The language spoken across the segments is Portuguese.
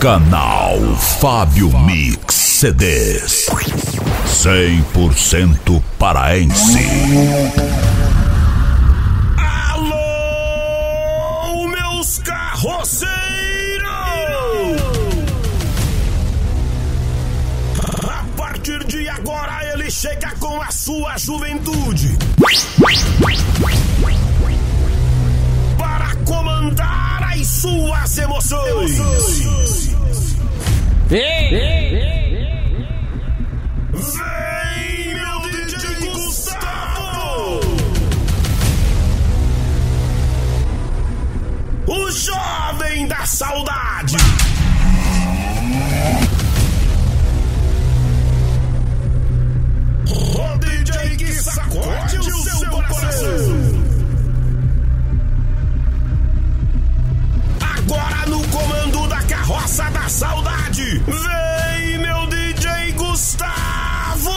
Canal Fábio Mix CDs. 100% paraense. Alô, meus carroceiros! A partir de agora ele chega com a sua juventude. Para comandar as suas emoções. Vem, meu DJ Gustavo! O jovem da saudade! O DJ que sacode o seu coração! Agora no comando da carroça da saudade, vem meu DJ Gustavo!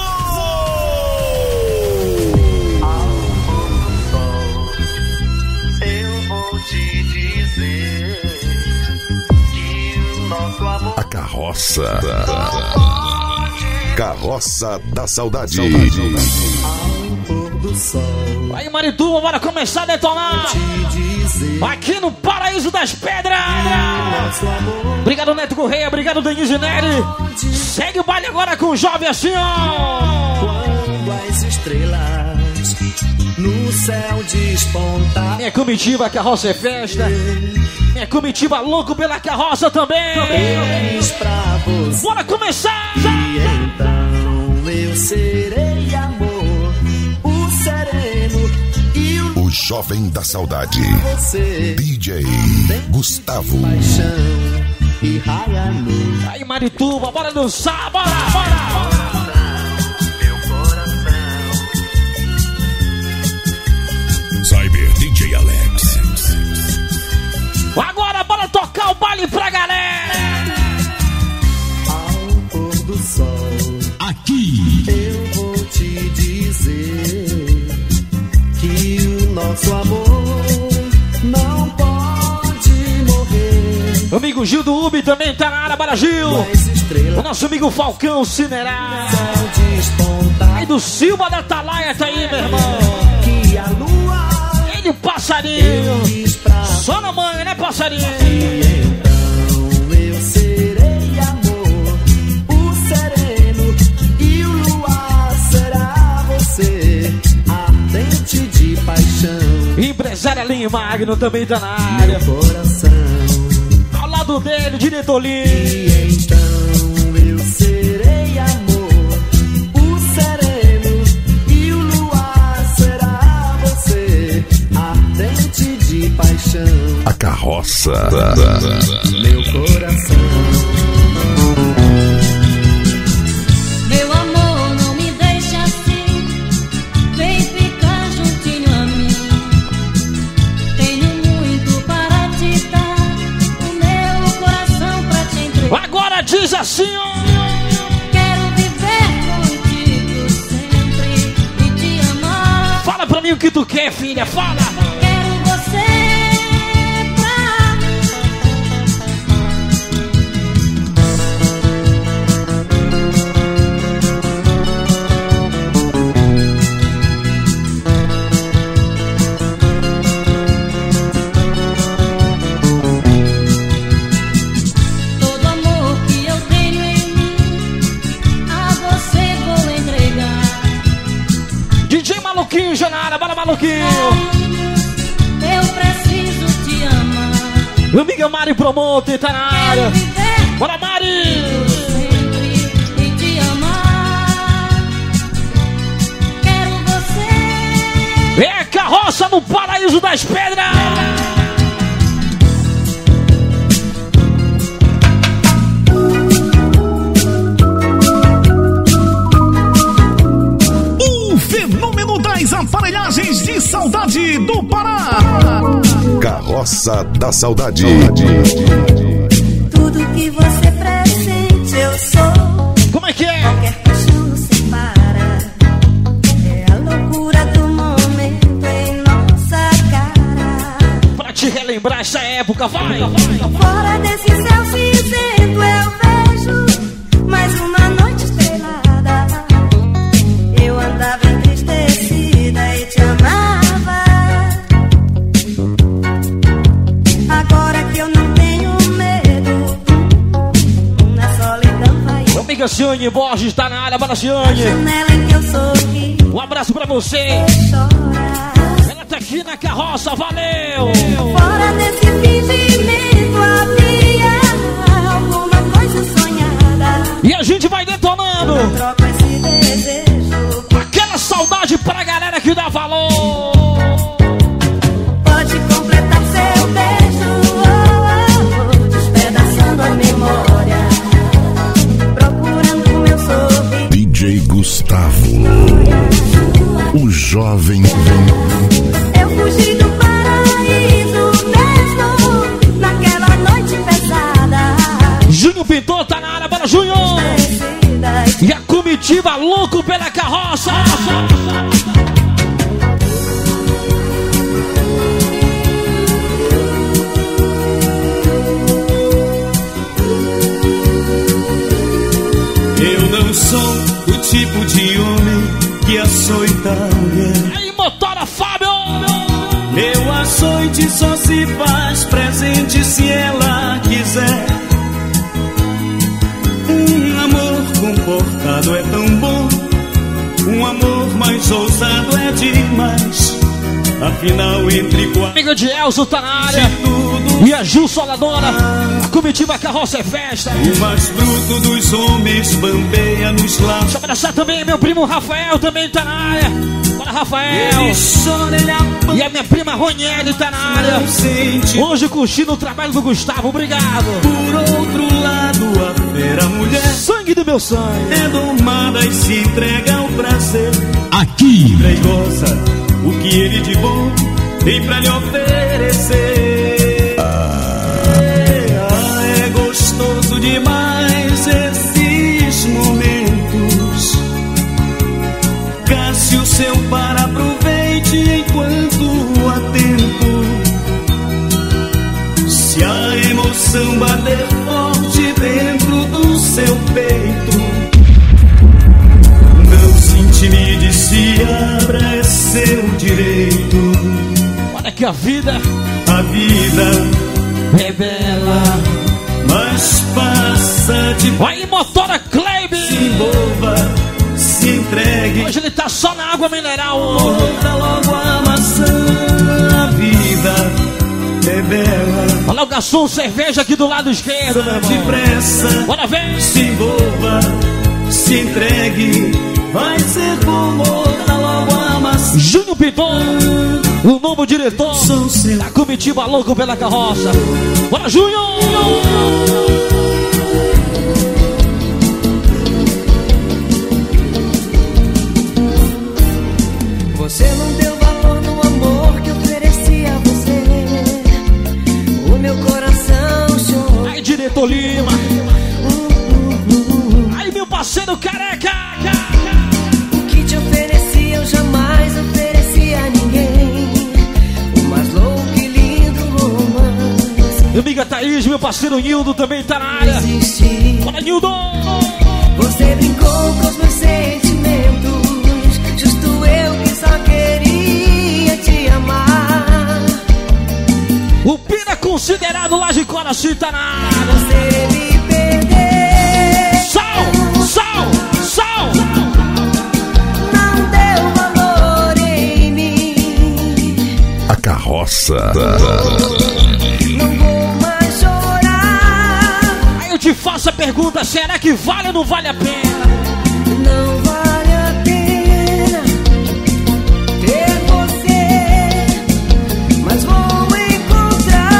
Eu vou te dizer que o nosso amor A carroça. Carroça da saudade. pôr do sol Aí, Marituba, bora começar a detonar. Aqui no Paraíso das Pedras. Obrigado, Neto Correia. Obrigado, Denise Neri. Segue o baile agora com o jovem assim, ó. quando as estrelas no céu despontar Minha comitiva, carroça é festa. Minha comitiva, louco pela carroça também. Bora começar. e então eu serei amor jovem da saudade. você DJ Gustavo. paixão e raia Aí, Marituba, bora dançar. Bora, bora. meu coração Cyber DJ Alex. Agora, bora tocar o baile pra galera. Nosso amor não pode morrer. Amigo Gil do Ubi também tá na área, bora Gil. O nosso amigo Falcão Cinerá. Aí do Silva da Atalaia tá aí, meu irmão. que a lua Ele, passarinho. diz pra Só na manga, né, passarinho? Ardente de paixão, Empresária Linha Magno também tá na área. meu coração. Ao lado dele, diretor Linha. E então eu serei amor, o sereno e o luar será você, ardente de paixão, A carroça. meu Mari Promoter tá na da saudade. Tudo que você pressente, eu sou. Como é que é? Qualquer paixão nos separa. É a loucura do momento em nossa cara. Pra te relembrar essa época, vai. Fora Ciane Borges tá na área, bora Ciane. Janela em que eu sorri, Um abraço pra você. Afinal, entre quatro Amiga de Elzo tá na área. E a Gil Soladora. A comitiva carroça é festa. o mais bruto dos homens bambeia nos lábios. Deixa eu abraçar também meu primo Rafael, também tá na área. Bora, Rafael! E a minha prima Roniele tá na área. Hoje curtindo o trabalho do Gustavo, obrigado. Por outro lado, a fera mulher Sangue do meu sangue. é domada e se entrega ao prazer. Aqui. O que ele de bom tem pra lhe oferecer. Ah, é gostoso demais esses momentos. Cássio, seu par, aproveite enquanto há tempo. Se a emoção bater forte dentro do seu peito, direito. Olha que a vida A vida é bela. mas passa de Aí, motora se Kleber. envolva, se entregue. Hoje ele tá só na água mineral. Morda logo a maçã. A vida é bela, Olha o garçom cerveja aqui do lado esquerdo, meu irmão. depressa. Bora ver. Se envolva, se entregue. Vai ser bom, Júnior Pintor, o novo diretor da comitiva louco pela carroça. Bora, Júnior! Parceiro Nildo também tá na área. Bora, Nildo! Você brincou com os meus sentimentos. Justo eu que só queria te amar. O Pira considerado lá de Coraci tá na área. Pergunta: será que vale ou não vale a pena? Não vale a pena ter você, mas vou encontrar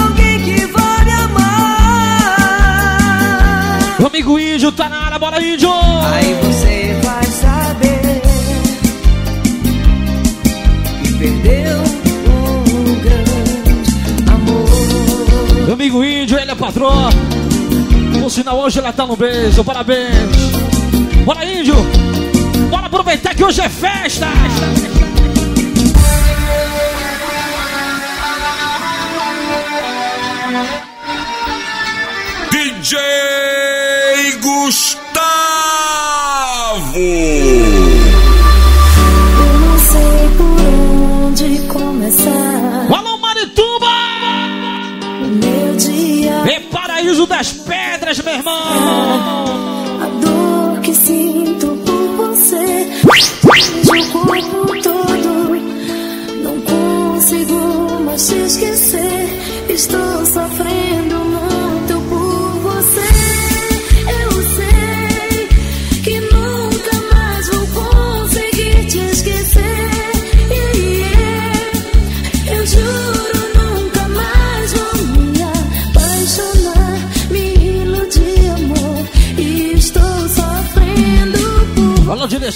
alguém que vai me amar. O amigo Índio tá na área, bora, Índio! Aí Patrão. Por sinal, hoje ela tá no beijo, parabéns. Bora, Índio! Bora aproveitar que hoje é festa!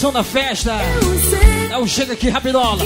Da festa. você É o chega aqui rapidola.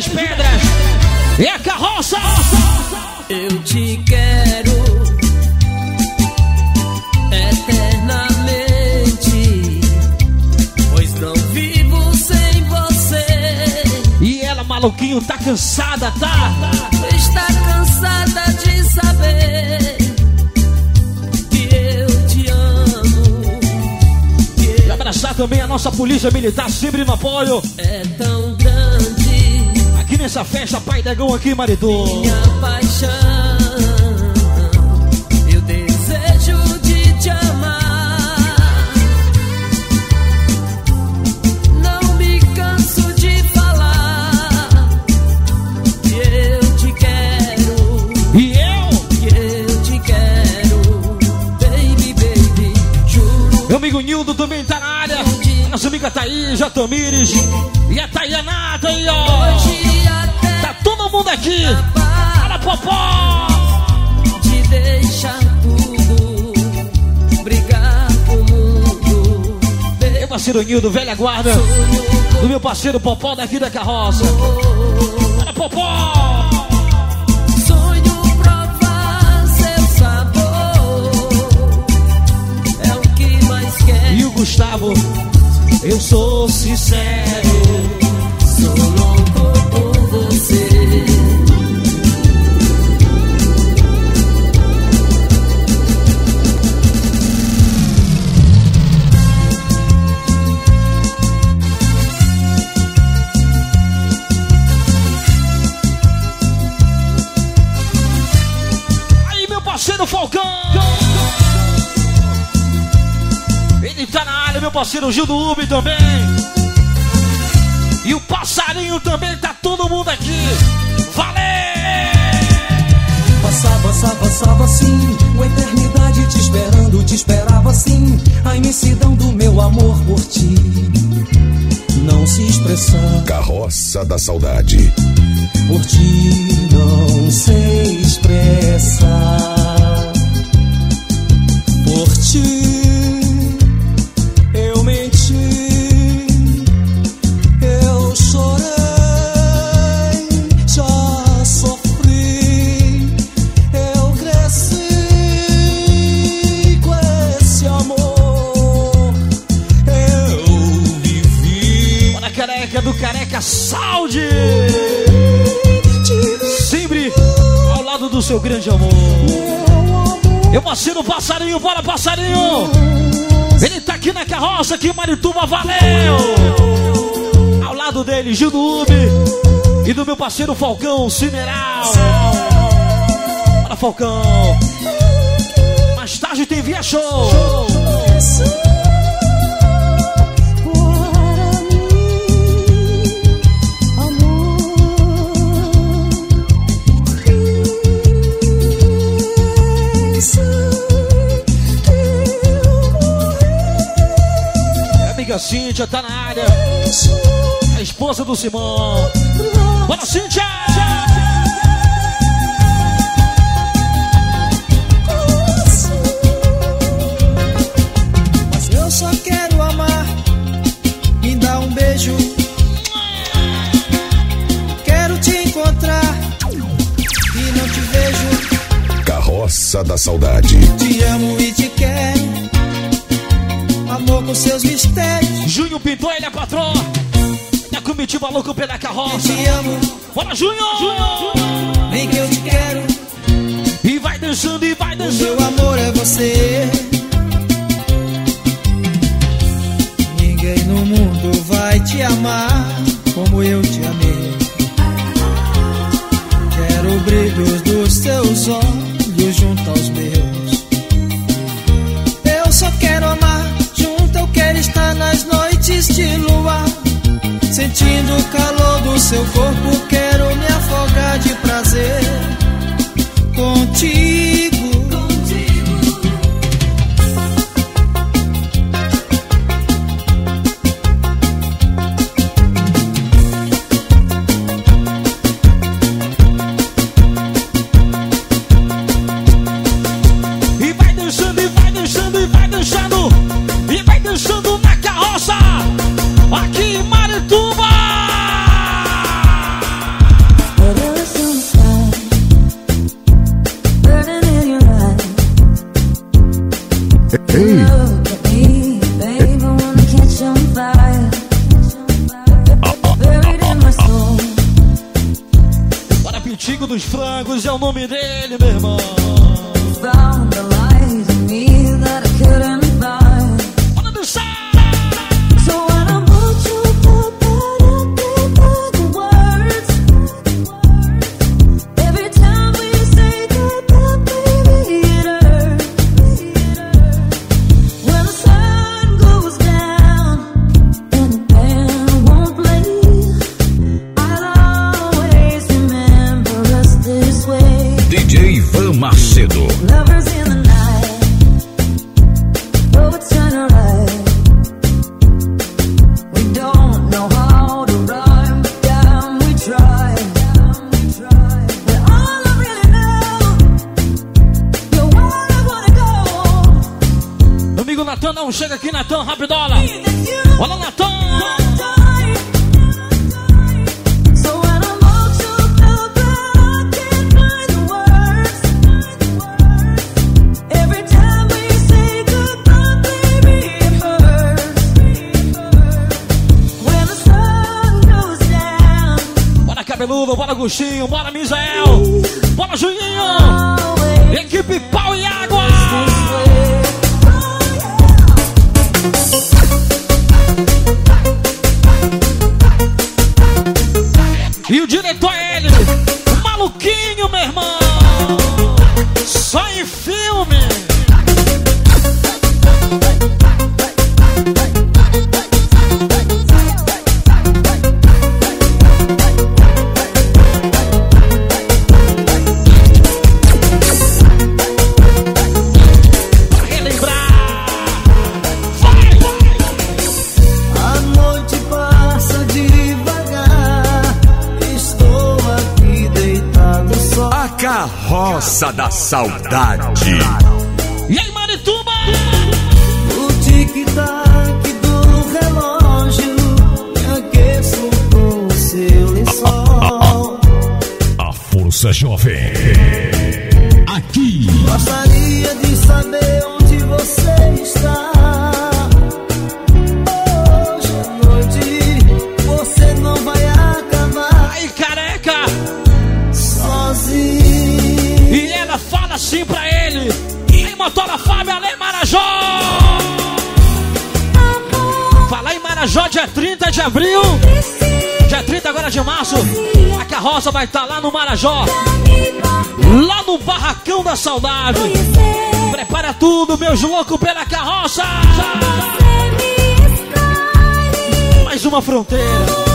Das Pedras. É a carroça! Eu te quero eternamente, pois não vivo sem você. E ela, maluquinho, tá cansada, tá? Está cansada de saber que eu te amo. E abraçar também a nossa polícia militar, sempre no apoio. É tão nessa festa, Pai Degão aqui, marido. minha paixão. Eu desejo de te amar. Não me canso de falar que eu te quero. E eu, Que eu te quero, baby, baby, juro. meu amigo Nildo também tá na área. Nossa amiga Thaís, a Tamires e a Tayanata aí, ó. Acabar Fala, Popó. de deixar tudo, brigar com o mundo. Meu parceiro Nildo, velha guarda. Do meu parceiro Popó da carroça. Fala, Popó. Sonho provar seu sabor, é o que mais quero. E o Gustavo, eu sou sincero. Sou louco por você. Parceiro Falcão. Ele tá na área, meu parceiro Gil do Ubi também. E o passarinho também, tá todo mundo aqui. Valeu! Passava, passava, passava assim, uma eternidade te esperando, te esperava assim, a imensidão do meu amor por ti. Não se expressar, Carroça da Saudade. por ti não sei expressar. Seu grande amor. Eu parceiro passarinho, bora passarinho! Ele tá aqui na carroça, aqui em Marituba, valeu! Ao lado dele, Gil do Ubi e do meu parceiro Falcão, Cineral. Bora, Falcão! Mais tarde tem Via Show! Minha Cíntia tá na área. A esposa do Simão. Bora, Cíntia! Mas eu só quero amar. Me dá um beijo. Quero te encontrar. E não te vejo. Carroça da Saudade. Te amo e os seus mistérios. Junho pintou ele é patrão. É da comitiva louco pela carroça. Eu te amo. Bora, Junho! Junho! Vem que eu te quero. E vai dançando, e vai dançando. O meu amor é você. Ninguém no mundo vai te amar como eu te amei. Quero brilhos dos seus olhos de lua, sentindo o calor do seu corpo, quero me afogar de prazer. saudade. Rosa vai estar lá no Marajó, lá no Barracão da Saudade. Prepara tudo, meus loucos pela carroça. Mais uma fronteira.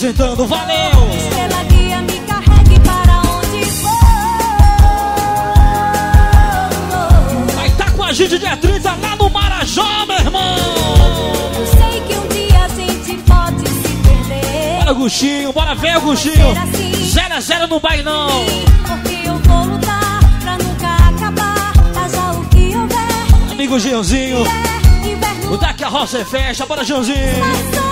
apresentando, valeu! Estrela guia me carregue para onde for. Vai tá com a gente dia 30 lá no Marajó, meu irmão! Eu sei que um dia a gente pode se perder. Bora, Gustinho, bora ver Gustinho! Assim. Zero a zero no baile não! Amigo Gionzinho, o Daqui a Roça é fecha, bora Gionzinho!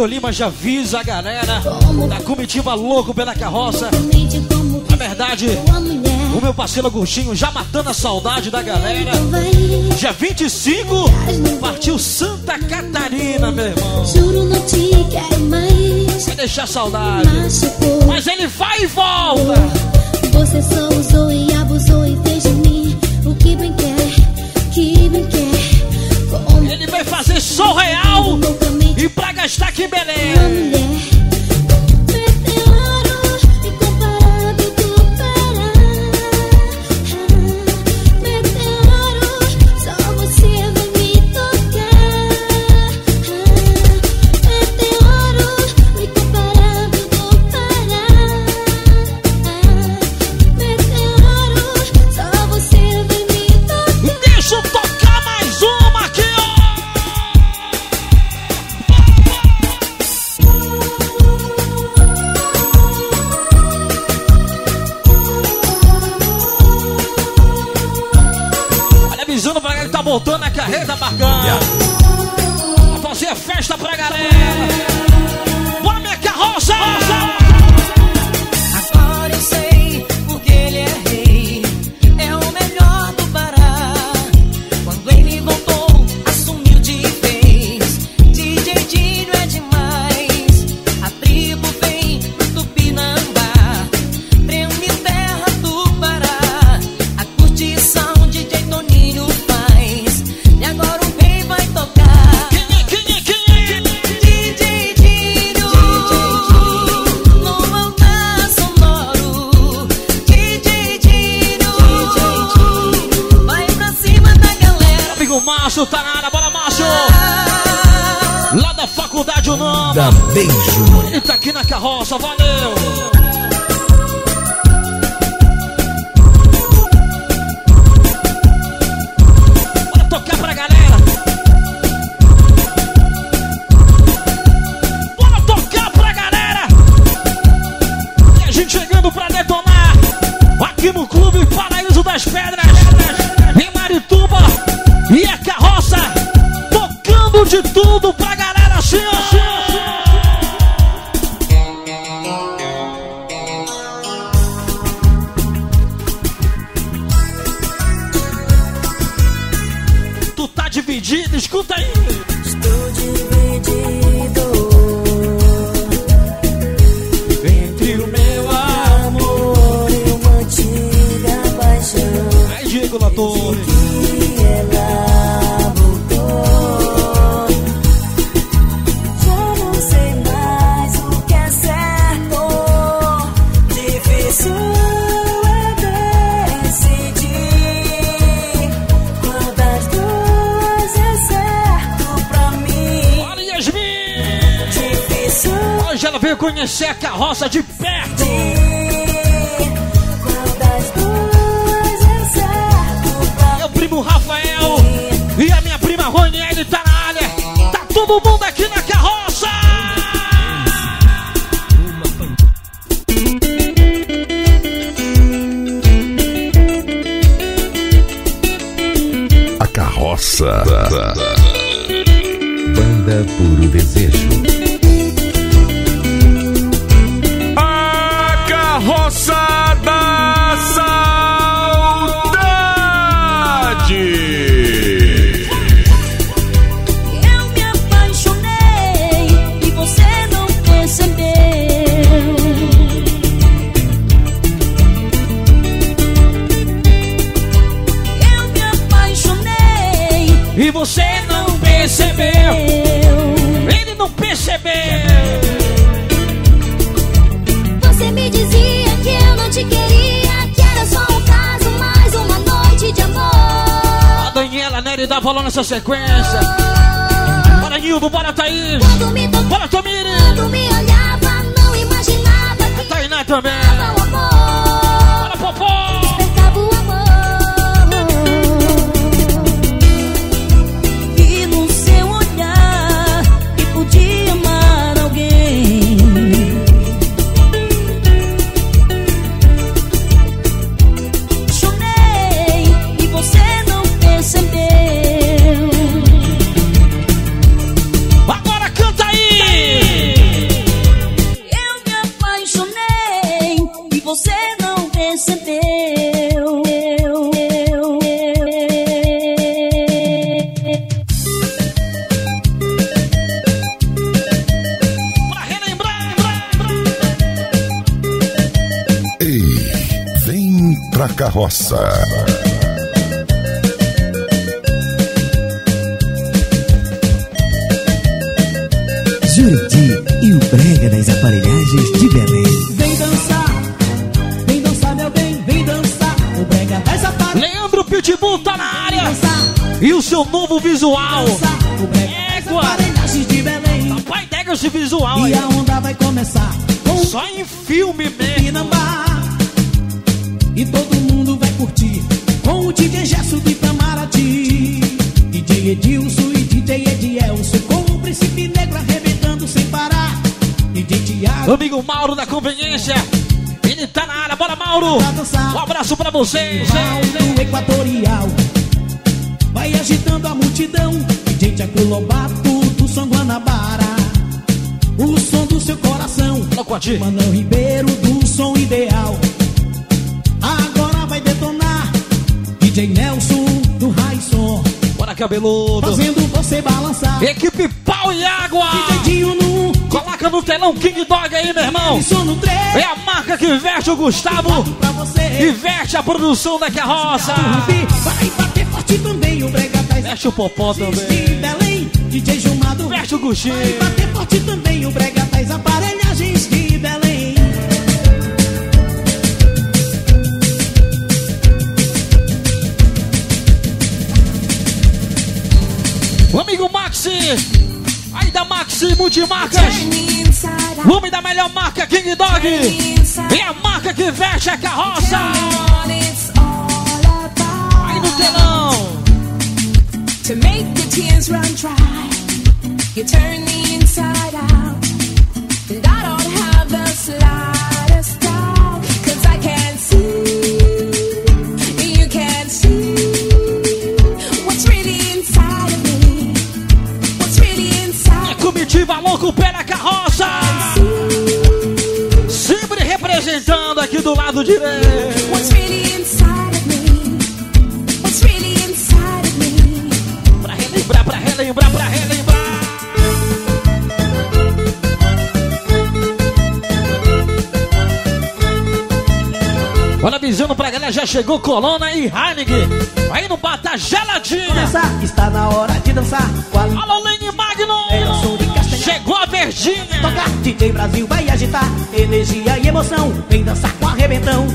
Parceiro diretor Lima já avisa a galera da comitiva louco pela carroça. Na verdade, o meu parceiro Agostinho já matando a saudade da galera. Dia 25, partiu Santa Catarina, meu irmão. juro, não te quero mais. Vai deixar saudade. Mas ele vai e volta. Você só usou e abusou e fez de mim o que bem quer, que bem quer. Ele vai fazer show real e pra gastar aqui em escuta aí! Conhecer a carroça de perto. Meu primo Rafael e a minha prima Roniele tá na área. Tá todo mundo aqui na carroça! Banda Puro Desejo. Valor nessa sequência. Bora Nildo, bora Thaís. Bora Tomiri. quando me olhava, não imaginava que Tainá também. Juriti e o brega das aparelhagens de Belém. Vem dançar, vem dançar, meu bem, vem dançar. O brega das aparelhagens. Leandro Pitbull tá na área. E o seu novo visual. O brega das Égua. aparelhagens de Belém. Pai, nega esse visual aí. E a onda vai começar com Só em filme mesmo. Pinambá. E todo mundo vai curtir com o DJ Gesso do Itamaraty. DJ Edilson e DJ Edielson com o Príncipe Negro arrebentando sem parar. DJ Tiago Amigo Mauro da Conveniência. Ele tá na área. Bora, Mauro. Um abraço pra vocês. Mauro Equatorial Vai agitando a multidão DJ Tiago Lobato do São Guanabara O som do seu coração. Manão Ribeiro do som ideal Agora vai detonar DJ Nelson do Raisson Bora, cabeludo. Fazendo você balançar Equipe Pau e Água. No Coloca no telão King Dog aí, meu irmão. É a marca que veste o Gustavo e veste a produção da carroça. Vai bater forte também o Brega Tais Veste o Popó também. DJ Gilmado Veste o Gucci. Vai bater forte também o brega aparelhagens O amigo Maxi. Aí da Maxi Multimarcas. O homem da melhor marca King Dog. É a marca que veste a carroça. Aí no telão. To make the tears run dry, you turn inside out. Comitiva louco pé na carroça. Sempre representando aqui do lado direito. What's really inside of me? What's really inside of me? Pra relembrar, pra relembrar, pra relembrar. Olha avisando pra galera, já chegou Colona e Heineken. Aí no bar tá geladinha. Dançar, está na hora de dançar. Qual Alô, Lene Magno. É, eu sou de Castanhal. Chegou a verdinha. tocar? DJ Brasil vai agitar. Energia e emoção. Vem dançar com arrebentão.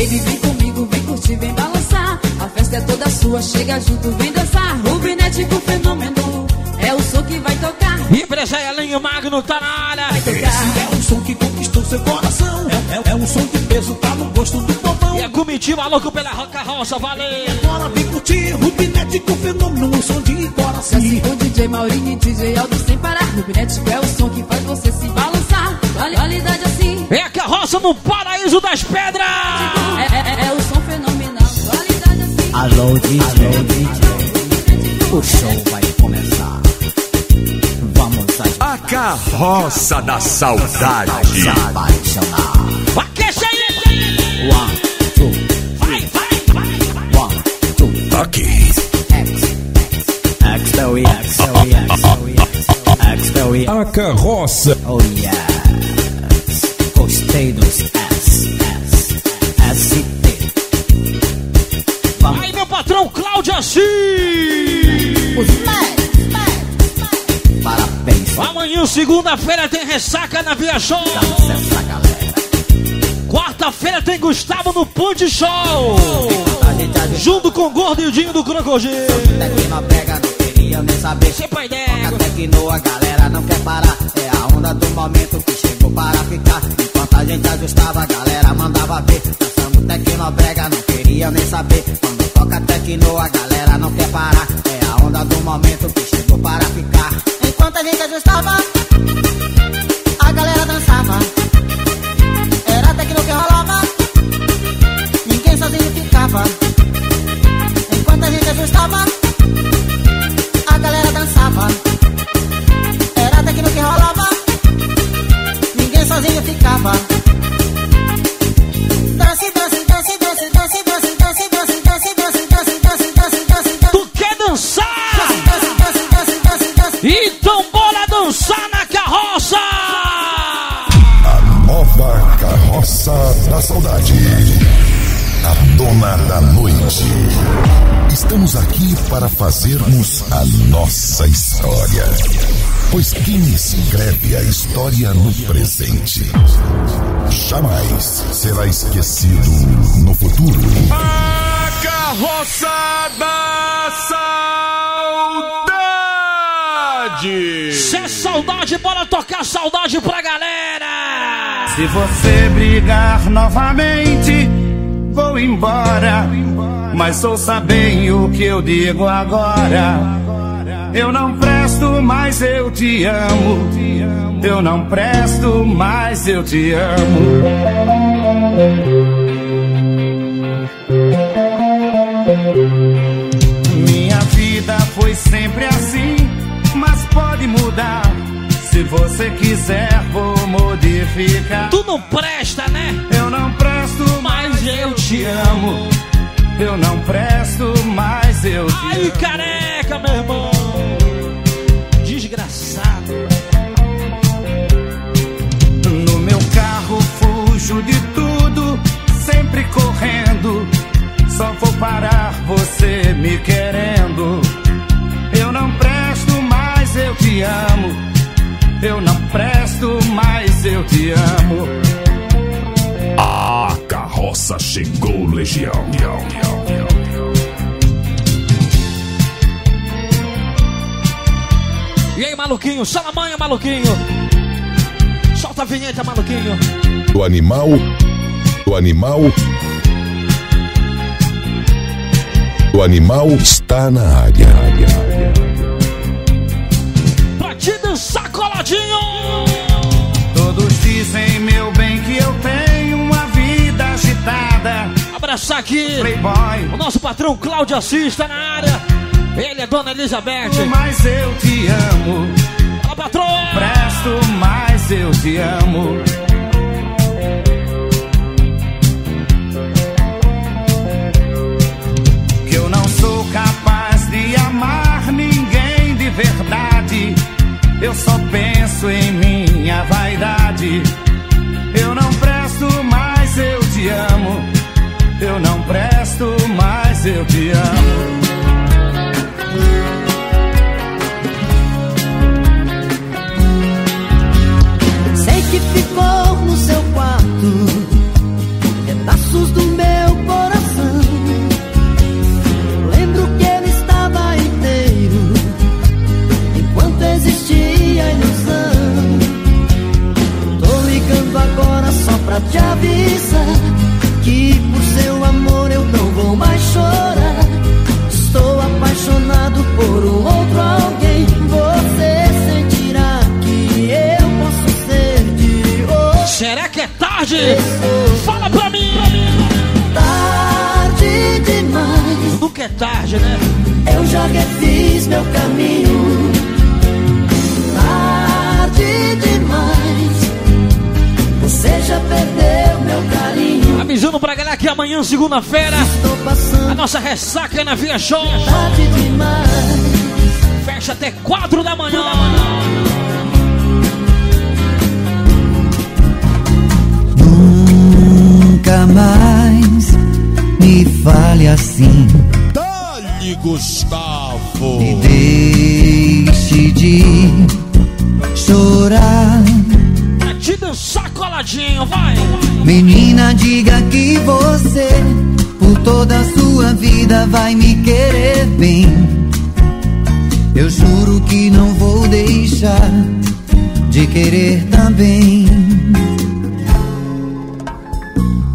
Baby, vem comigo, vem curtir, vem balançar. A festa é toda sua, chega junto, vem dançar. Rubinete com fenômeno, é o som que vai tocar. Empresário Elinho Magno tá na área. Esse é um som que conquistou seu coração. É, é, é um som de peso, tá no gosto do povão. E é a comitiva louco pela roca rocha, valeu. E agora vem curtir, Rubinete com fenômeno, um som de coração. Assim, o DJ Maurinho e DJ Aldo sem parar. Rubinete é o som que faz você se balançar. Qualidade assim. É a carroça no paraíso das pedras. é, é- é o som fenomenal. Qualidade assim. Alô, DJ. Alô, DJ. O show vai começar. Vamos A carroça da saudade. Aquece aí. One, two, Vai, vai, vai. one, two. Aqui. X, X, X-Belly, X-Belly, X-Belly, X-Belly. A carroça. Oh yes. Gostei dos S, S, S-T. Vamos. Aí, meu patrão Cláudio Assis. Parabéns. Amanhã, segunda-feira, tem ressaca na Via Show. Dá essa galera. Quarta-feira tem Gustavo no Ponte Show. Junto com o Gordo e o Dinho do Crocodilo. até que não pega, não queria nem saber. Sem pai Toca d'égua. tecno, a galera não quer parar. É a onda do momento que chegou para ficar. Gente ajustava, a galera mandava ver. Dançamos tecno, brega, não queria nem saber. Quando toca tecno, a galera não quer parar. Para fazermos a nossa história. Pois quem escreve a história no presente jamais será esquecido no futuro. A carroça da saudade. Se é saudade, bora tocar saudade pra galera. Se você brigar novamente, embora. Mas ouça bem o que eu digo agora. Eu não presto, mas eu te amo. Eu não presto, mas eu te amo. Minha vida foi sempre assim, mas pode mudar. Se você quiser, vou modificar. Tu não presta, né? Eu não presto, mas eu te amo. Eu não presto, mas eu te Aí, amo. careca, meu irmão. Desgraçado. No meu carro fujo de tudo, sempre correndo. Só vou parar você me querendo. Eu não presto, mas eu te amo. Eu não presto, mas eu te amo. A carroça chegou, Legião. E aí, maluquinho? Salamanha, maluquinho. Solta a vinheta, maluquinho. O animal. O animal. O animal está na área. Pra Abraçar aqui Playboy, o nosso patrão Cláudio Assis tá na área. Ele é Dona Elizabeth. mas eu te amo. Fala, patrão. Presto, mas eu te amo. Que eu não sou capaz de amar ninguém de verdade. Eu só penso em minha vaidade. Eu não presto, mas eu te amo. Eu não presto, mas eu te amo. Sei que ficou no seu quarto pedaços do meu coração. Lembro que ele estava inteiro enquanto existia a ilusão. Tô ligando agora só pra te avisar seu amor eu não vou mais chorar. Estou apaixonado por um outro alguém. Você sentirá que eu posso ser de hoje. Será que é tarde? Fala pra mim! Tarde demais. Nunca é tarde, né? Eu já refiz meu caminho. Tarde demais. Você já perdeu meu caminho. Avisando pra galera que amanhã, segunda-feira, a nossa ressaca é na Via Show. Fecha até 4 da manhã. Nunca mais me fale assim. Dali, Gustavo. Me deixe de chorar. Pra te dançar coladinho, vai. Menina, diga que você, por toda a sua vida, vai me querer bem. Eu juro que não vou deixar de querer também.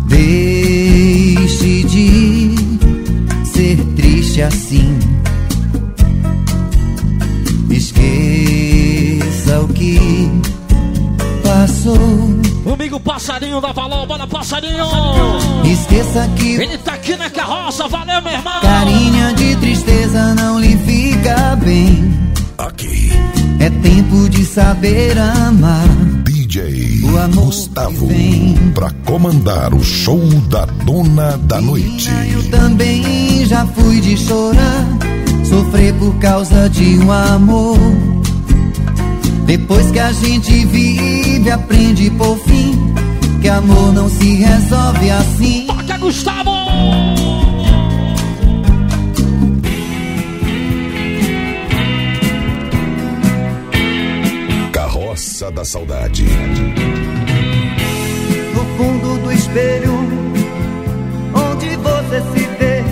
Deixe de ser triste assim. Passarinho da Valor, bora passarinho. Esqueça que Ele tá aqui na carroça, valeu, meu irmão. carinha de tristeza não lhe fica bem. Aqui, É tempo de saber amar. DJ O amor Gustavo. Pra comandar o show da dona da noite. Eu também já fui de chorar, sofrer por causa de um amor. Depois que a gente vive, aprende por fim que amor não se resolve assim. Toca, Gustavo. Carroça da Saudade. No fundo do espelho, onde você se vê,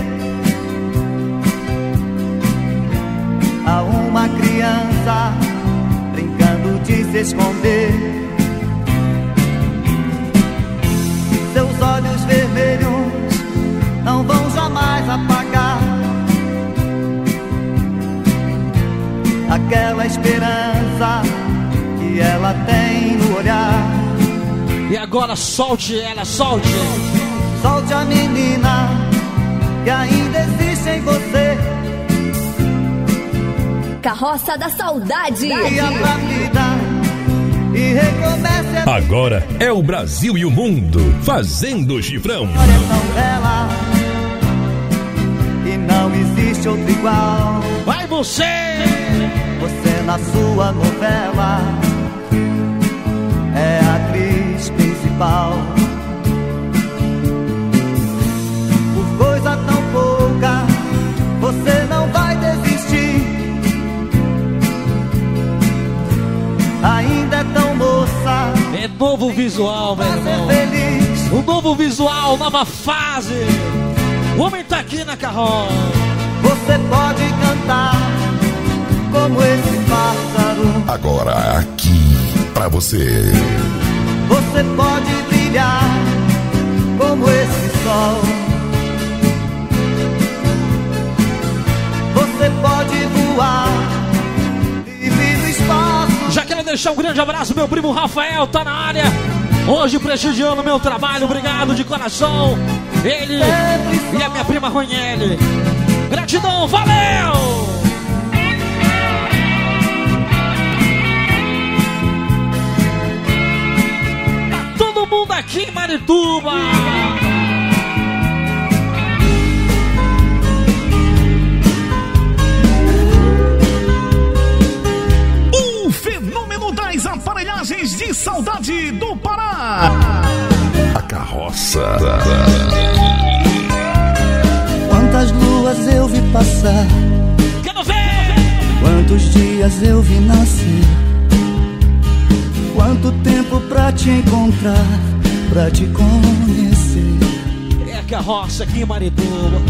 há uma criança brincando de se esconder. Seus olhos vermelhos não vão jamais apagar aquela esperança que ela tem no olhar. E agora solte ela, solte. Solte a menina que ainda existe em você. Carroça da Saudade. Ia pra vida e recomece a Agora é o Brasil e o mundo fazendo chifrão. história tão bela. E não existe outro igual. Vai você. Você na sua novela é a atriz principal. É novo visual, meu irmão. feliz. Um novo visual, nova fase. O homem tá aqui na carroça. Você pode cantar como esse pássaro. Agora aqui pra você. Você pode brilhar como esse sol. Você pode voar quero deixar um grande abraço, meu primo Rafael, tá na área. Hoje prestigiando meu trabalho, obrigado de coração. Ele e a minha prima Ronhele. Gratidão, valeu! Tá todo mundo aqui em Marituba. Aparelhagens de saudade do Pará. A carroça. Quantas luas eu vi passar, Quero ver! quantos dias eu vi nascer. Quanto tempo pra te encontrar, pra te conhecer. É a carroça aqui em Marituba.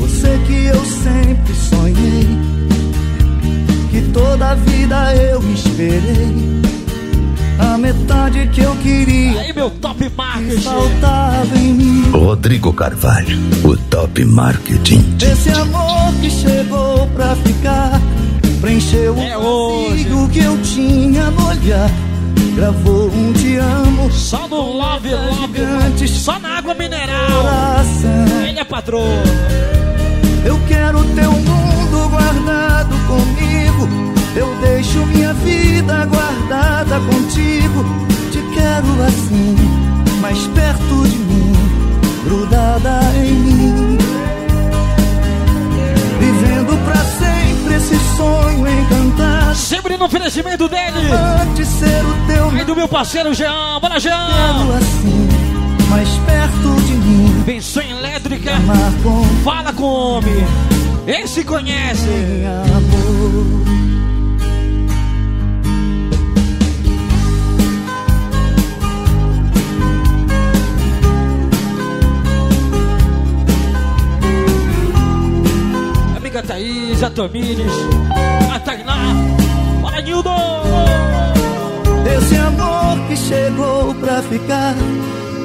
Você que eu sempre sonhei, que toda a vida eu esperei. A metade que eu queria Aí, meu top marketing. faltava em mim. Rodrigo Carvalho, o top marketing. Esse amor que chegou pra ficar, preencheu É o vazio que eu tinha no olhar. Gravou um te amo, Só no Love Love. Só na água mineral. coração. Ele é patrão. Eu quero teu mundo guardado vida contigo. Te quero assim, mais perto de mim, grudada em mim. Vivendo pra sempre esse sonho encantado. Sempre no oferecimento dele. De ser o teu Aí do meu parceiro Jean. Bora, Jean. quero assim, mais perto de mim. Em elétrica? Com Fala com o homem. Esse conhece. amor. A Tomires, a Tainá. Bora, Nildo. Esse amor que chegou pra ficar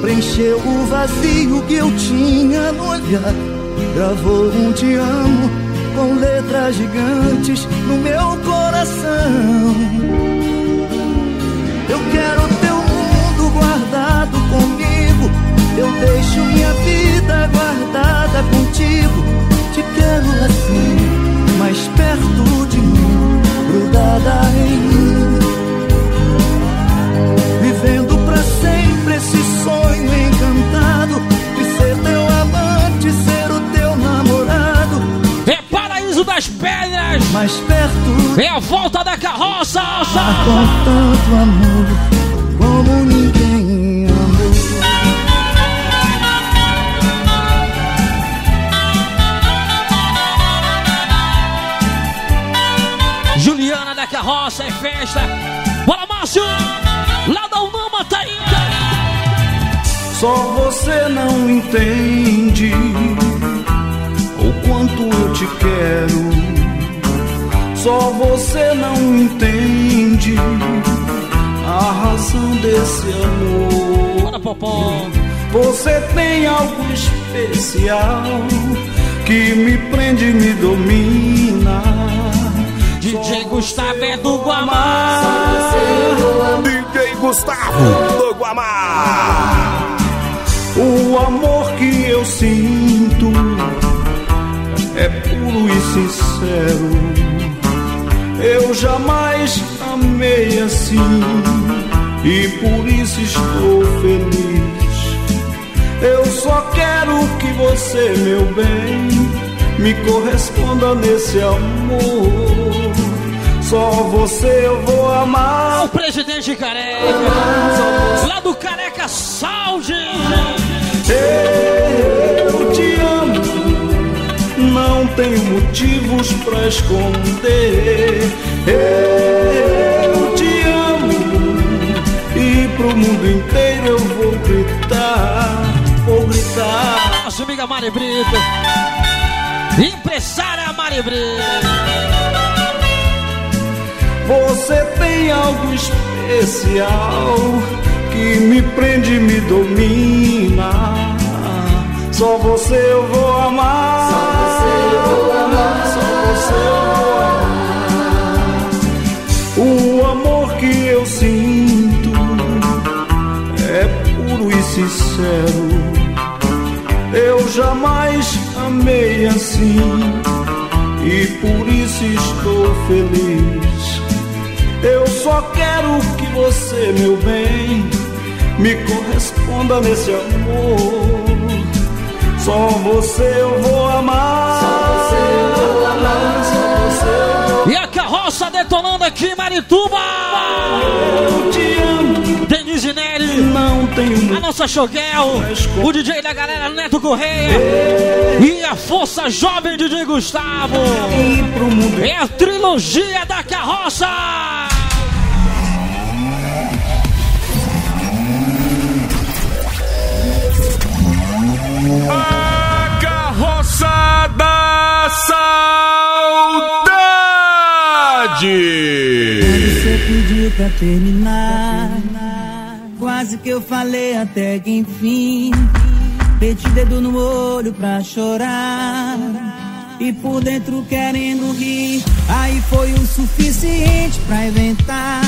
Preencheu o vazio que eu tinha no olhar Gravou um te amo com letras gigantes no meu coração Eu quero teu mundo guardado comigo Eu deixo minha vida guardada contigo Te quero assim, mais perto de mim Grudada em mim Vivendo pra sempre esse sonho encantado De ser teu amante, ser o teu namorado É Paraíso das Pedras. Mais perto É a volta da carroça. Ah, com tanto amor é festa. Bora, Márcio. Lá da Unama tá aí. Só você não entende o quanto eu te quero. Só você não entende a razão desse amor. Bora, Popó. Você tem algo especial que me prende e me domina. DJ Gustavo é do Guamá. DJ Gustavo do Guamá. O amor que eu sinto é puro e sincero. Eu jamais amei assim e por isso estou feliz. Eu só quero que você, meu bem, me corresponda nesse amor. Só você eu vou amar. O presidente careca. Lá do Careca Saúde. Eu te amo, não tenho motivos pra esconder. Eu te amo e pro mundo inteiro eu vou gritar, vou gritar. Nossa amiga Mari Brito. Empresária Mari Brito. Você tem algo especial que me prende e me domina. Só você eu vou amar. Só você eu vou amar. Só você eu vou amar. O amor que eu sinto é puro e sincero. Eu jamais amei assim e por isso estou feliz. Eu só quero que você, meu bem, me corresponda nesse amor. Só você eu vou amar. Só você eu vou amar. Só você eu vou E a carroça detonando aqui Marituba. Eu te amo. Denise Neri. Não tenho A nossa Choguel. O DJ da galera Neto Correia. E a Força Jovem DJ Gustavo. É a trilogia da carroça. A carroça da saudade. Você pediu pra terminar. Quase que eu falei até que enfim. Meti dedo no olho pra chorar. E por dentro querendo rir. Aí foi o suficiente pra inventar.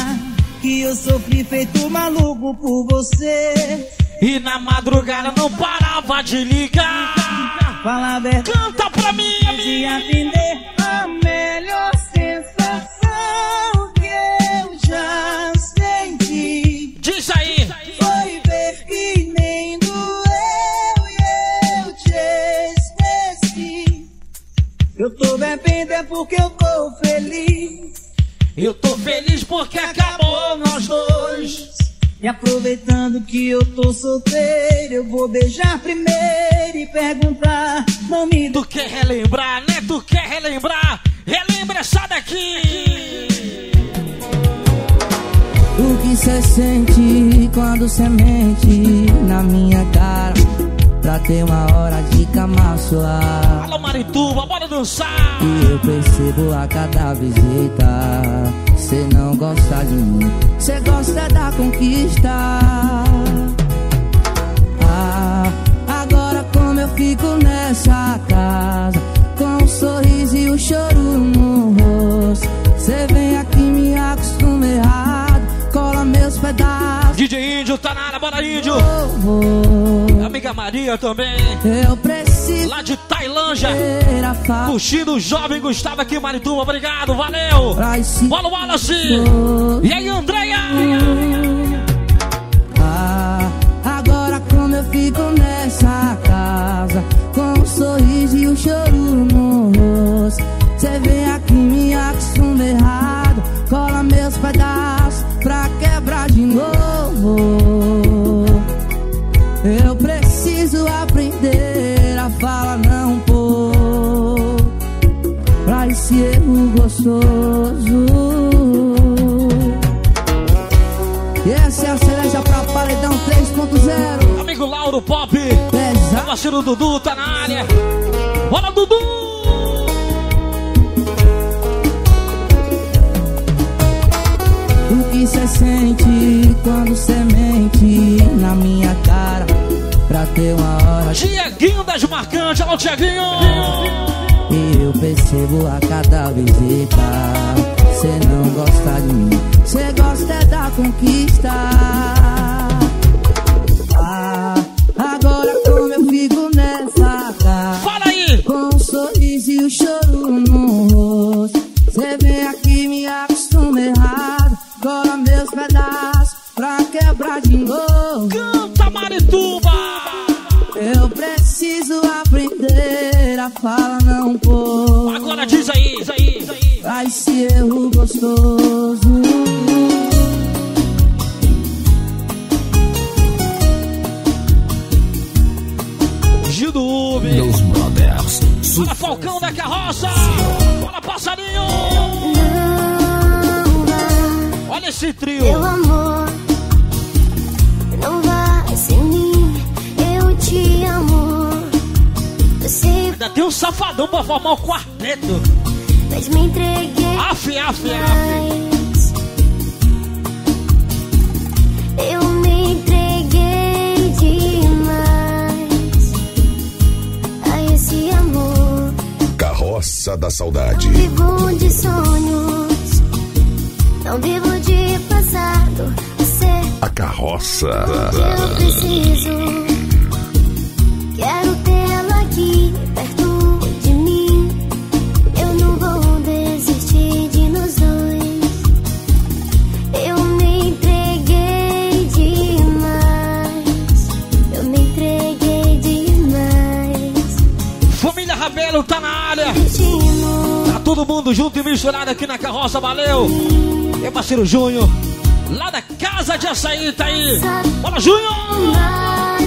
Que eu sofri feito maluco por você. E na madrugada não parava de ligar. Fala a verdade. Canta pra mim, amiga. atender a melhor sensação que eu já senti. Diz aí. Foi ver que nem doeu e eu te esqueci. Eu tô bebendo é porque eu tô feliz. Eu tô feliz porque acabou nós dois. E aproveitando que eu tô solteiro, eu vou beijar primeiro e perguntar: Não me Tu quer relembrar, né? Tu quer relembrar? Relembra essa daqui. O que cê sente quando cê mente na minha cara Pra ter uma hora de cama suar. Alô Marituba, bora dançar. E eu percebo a cada visita. Cê não gosta de mim Cê gosta da conquista. Ah, agora como eu fico nessa casa Com o sorriso e o choro no rosto. Cê vem aqui me acostuma errado Cola meus pedaços DJ Índio tá na área, bora Índio. Amiga Maria também. Eu preciso Lá de Tailândia. Curtindo o jovem Gustavo aqui Marituba. Obrigado, valeu. Bola Wallace. E aí, Andréia? Ah, agora como eu fico nessa casa Com o sorriso e o choro no rosto Cê vem aqui me acostuma errado Cola meus pedaços pra quebrar de novo Eu preciso aprender a falar não pôr Pra esse erro gostoso e essa é a cereja pra paredão 3.0. Amigo Lauro Pop. Meu parceiro Dudu tá na área. Bora, Dudu. Sente quando cê mente na minha cara? Pra ter uma hora. Tiaguinho das Marcantes. Alô, Tiaguinho. E eu percebo a cada visita. Cê não gosta de mim, cê gosta é da conquista. De novo. Canta Marituba! Eu preciso aprender a falar não pôr. Agora diz aí, diz aí, diz aí. Pra esse erro gostoso. Formar na carroça, valeu. Meu parceiro Júnior, lá da Casa de Açaí, tá aí. Bora, Júnior!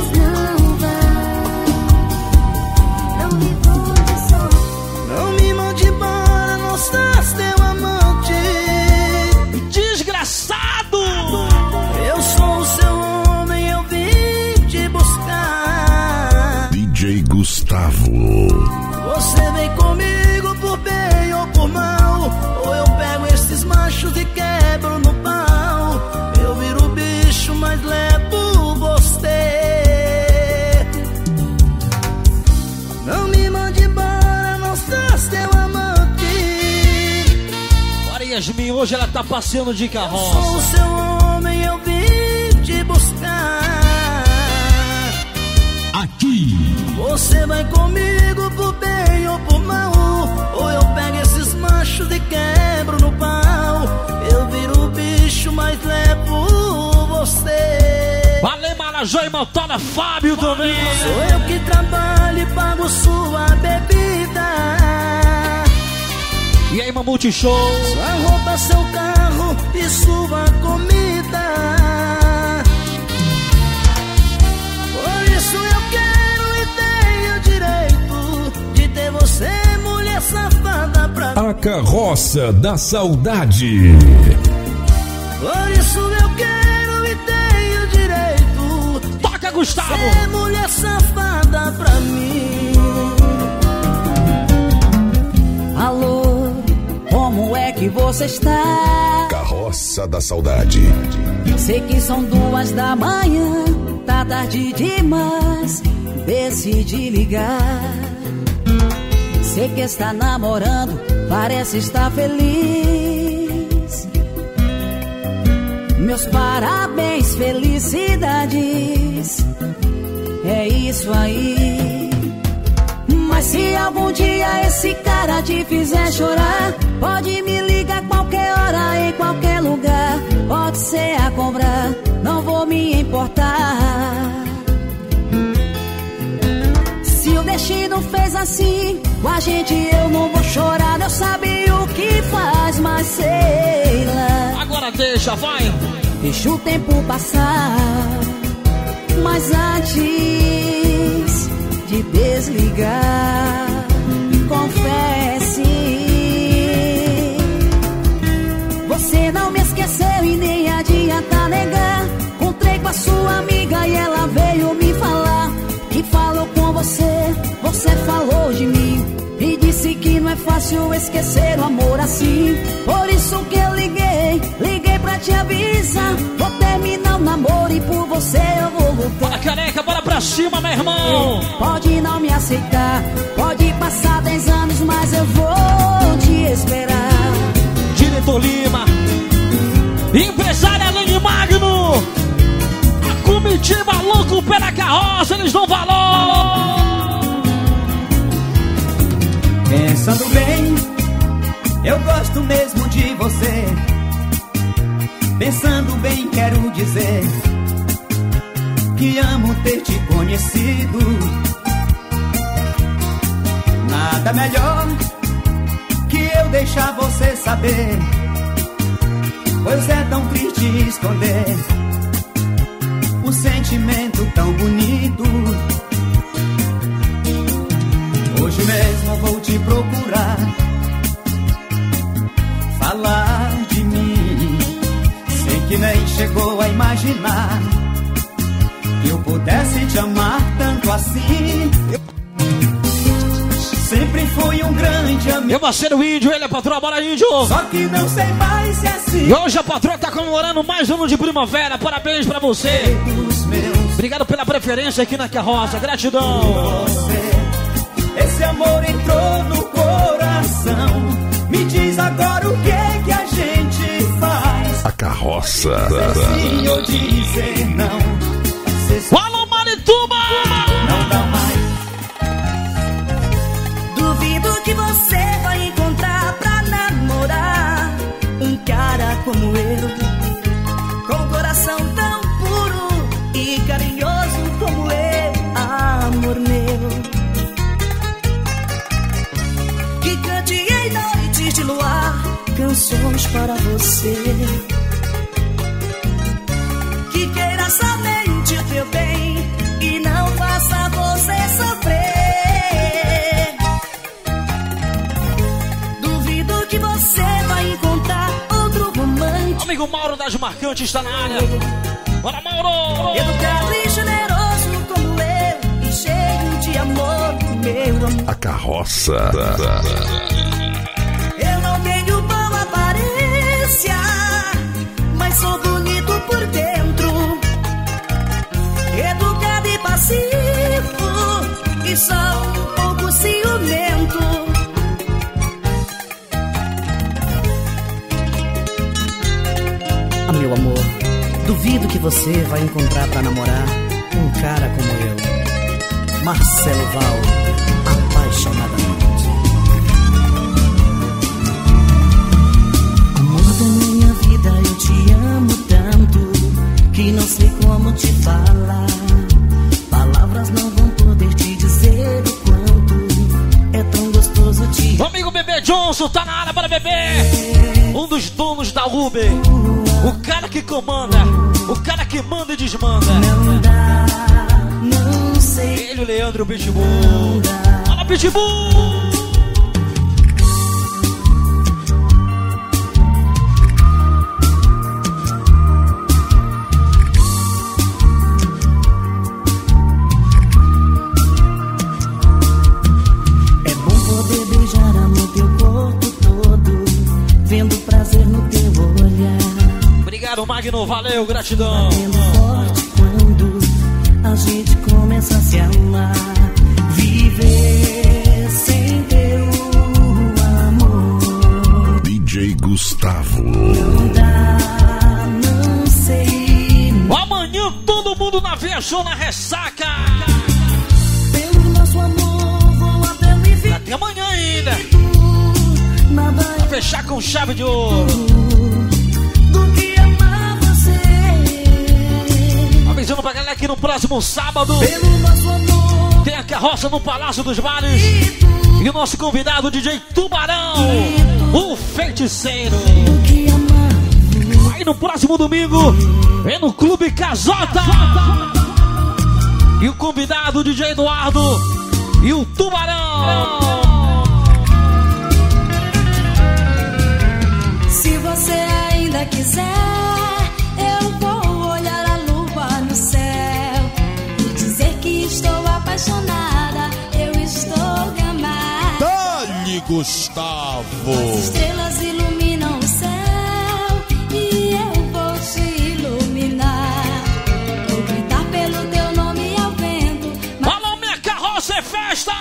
Tá passeando de Sou o carroça. seu homem, eu vim te buscar. Aqui. Você vai comigo por bem ou por mal. Ou eu pego esses machos e quebro no pau. Eu viro bicho, mas levo você. Valeu, Marajó e Motora, Fábio também. Sou eu que trabalho e pago sua bebida. E aí, Mamute Show? Sua roupa, seu carro sua comida. Por isso eu quero e tenho direito de ter você, mulher safada, pra A carroça da saudade. Por isso eu quero e tenho direito. Toca, Gustavo! Ser mulher safada pra mim. Alô, como é que você está? Carroça da saudade. Sei que são duas da manhã, tá tarde demais. Decidi ligar. Sei que está namorando, parece estar feliz. Meus parabéns, felicidades. É isso aí. Se algum dia esse cara te fizer chorar, pode me ligar qualquer hora, em qualquer lugar. Pode ser a cobrar, não vou me importar. Se o destino fez assim, com a gente eu não vou chorar. Eu sabia o que faz, mas sei lá. Agora deixa, vai! Deixa o tempo passar. Mas antes desligar, confesse. Você não me esqueceu e nem adianta negar. Encontrei com a sua amiga e ela veio me falar. Que falou com você, você falou de mim. É fácil esquecer o amor assim. Por isso que eu liguei, liguei pra te avisar. Vou terminar o namoro e por você eu vou lutar. Bora, careca, bora pra cima, meu irmão! Pode não me aceitar, pode passar 10 anos, mas eu vou te esperar. Diretor Lima, empresária Lane Magno, a comitiva louco pela carroça, eles dão valor! Pensando bem, eu gosto mesmo de você. Pensando bem, quero dizer que amo ter te conhecido. Nada melhor que eu deixar você saber. Pois é tão triste esconder o sentimento tão bonito. Hoje mesmo vou te procurar, falar de mim. Sei que nem chegou a imaginar que eu pudesse te amar tanto assim. Sempre fui um grande amigo. Meu parceiro Índio, ele é patrão, bora Índio! Só que não sei mais se é assim. E hoje a patroa tá comemorando mais um ano de primavera, parabéns pra você! Obrigado pela preferência aqui na carroça, gratidão! Esse amor entrou no coração. Me diz agora o que é que a gente faz. A carroça. Dizer sim ou dizer não. Ser só Alô, para você. Que queira somente o teu bem e não faça você sofrer. Duvido que você vai encontrar outro romântico. Amigo Mauro das Marcantes está na área. Bora, Mauro! Educado e generoso como eu, e cheio de amor, meu amor. A carroça. Eu duvido que você vai encontrar pra namorar um cara como eu. Marcelo Val, apaixonadamente. Amor da minha vida, eu te amo tanto que não sei como te falar. Palavras não vão poder te dizer o quanto é tão gostoso te O amigo Bebê Johnson tá na área, bora dos donos da Uber. O cara que comanda. O que manda e desmanda. Não sei. Ele, o Leandro Pitbull. Fala, Pitbull! Magno. Valeu, gratidão. Forte quando a gente começa a se amar. Viver sem teu amor. DJ Gustavo. Dá, não sei. Amanhã todo mundo na viajou na ressaca. Pelo nosso amor, vou até me ver. Até amanhã ainda. Nada Pra fechar com chave de ouro. do que Avisando pra galera que no próximo sábado tem a carroça no Palácio dos Bares. E o nosso convidado, DJ Tubarão, o feiticeiro. Aí no próximo domingo é no Clube Casota. E o convidado, DJ Eduardo e o Tubarão. Gustavo. As estrelas iluminam o céu e eu vou te iluminar. Vou gritar pelo teu nome ao vento. Alô, minha carroça é festa!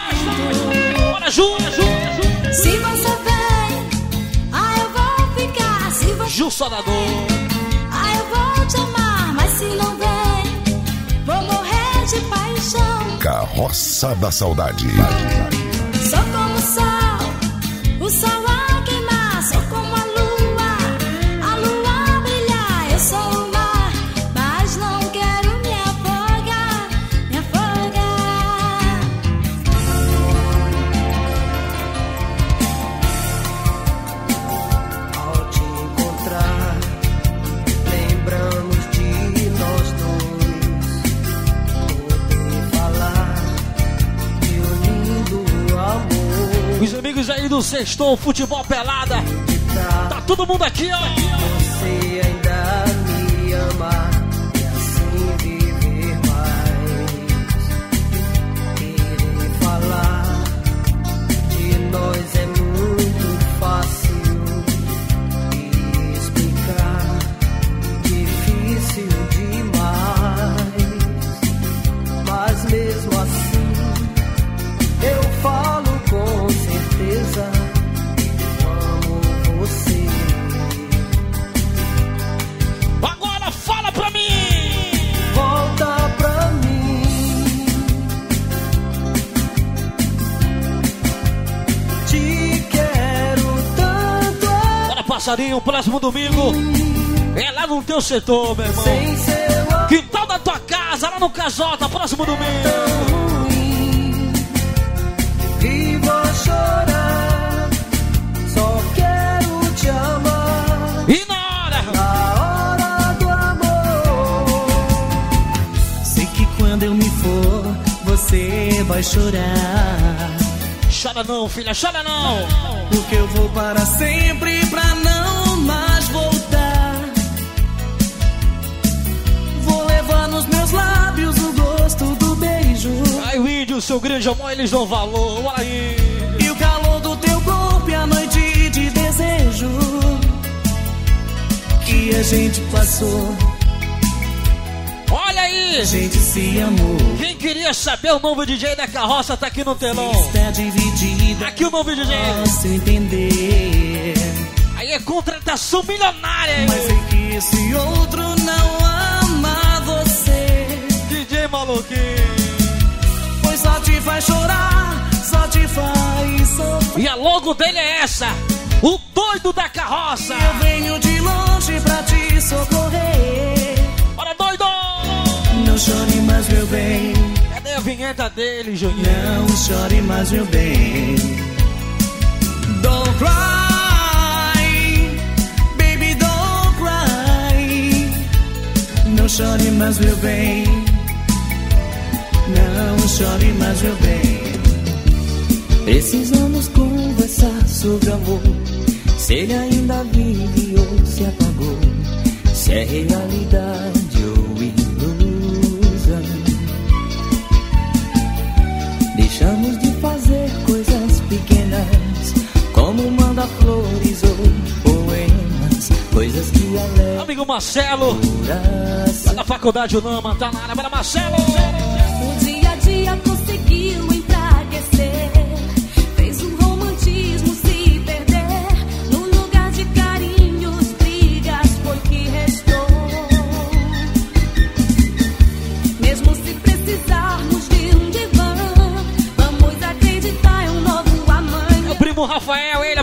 Bora junto, junto, Se você vem, ah, eu vou ficar. Se você Ju Sonador. Ah, eu vou te amar, mas se não vem, vou morrer de paixão. Carroça da Saudade. Sextou Futebol Pelada. Tá todo mundo aqui, ó. Passarinho, próximo domingo. É lá no teu setor, meu irmão. amor Quintal da tua casa, lá no Casota, próximo domingo. E vou chorar. Só quero te amar. E na hora, Na hora do amor. Sei que quando eu me for, você vai chorar. chora não, filha, chora não. Porque eu vou para sempre pra não mais voltar. Vou levar nos meus lábios o gosto do beijo. O índio, seu grande amor, eles dão valor. Olha aí. E o calor do teu corpo e a noite de desejo. Que a gente passou, Olha aí. a gente se amou. Queria saber o novo DJ da carroça tá aqui no telão. Aqui o novo DJ. posso entender. Aí é contratação milionária, hein? Mas sei que esse outro não ama você. DJ maluquinho. Pois só te faz chorar, só te faz sofrer. E a logo dele é essa: o doido da carroça. Eu venho de longe pra te socorrer. aguenta dele, Juninho. Não chore mais, meu bem. Don't cry, baby, don't cry. Não chore mais, meu bem. Não chore mais, meu bem. Precisamos conversar sobre amor. Se ele ainda vive ou se apagou. Se é realidade Deixamos de fazer coisas pequenas. Como manda flores ou poemas. Coisas que alegram. Amigo Marcelo, lá da faculdade Unama, tá na área, para Marcelo. O dia a dia conseguiu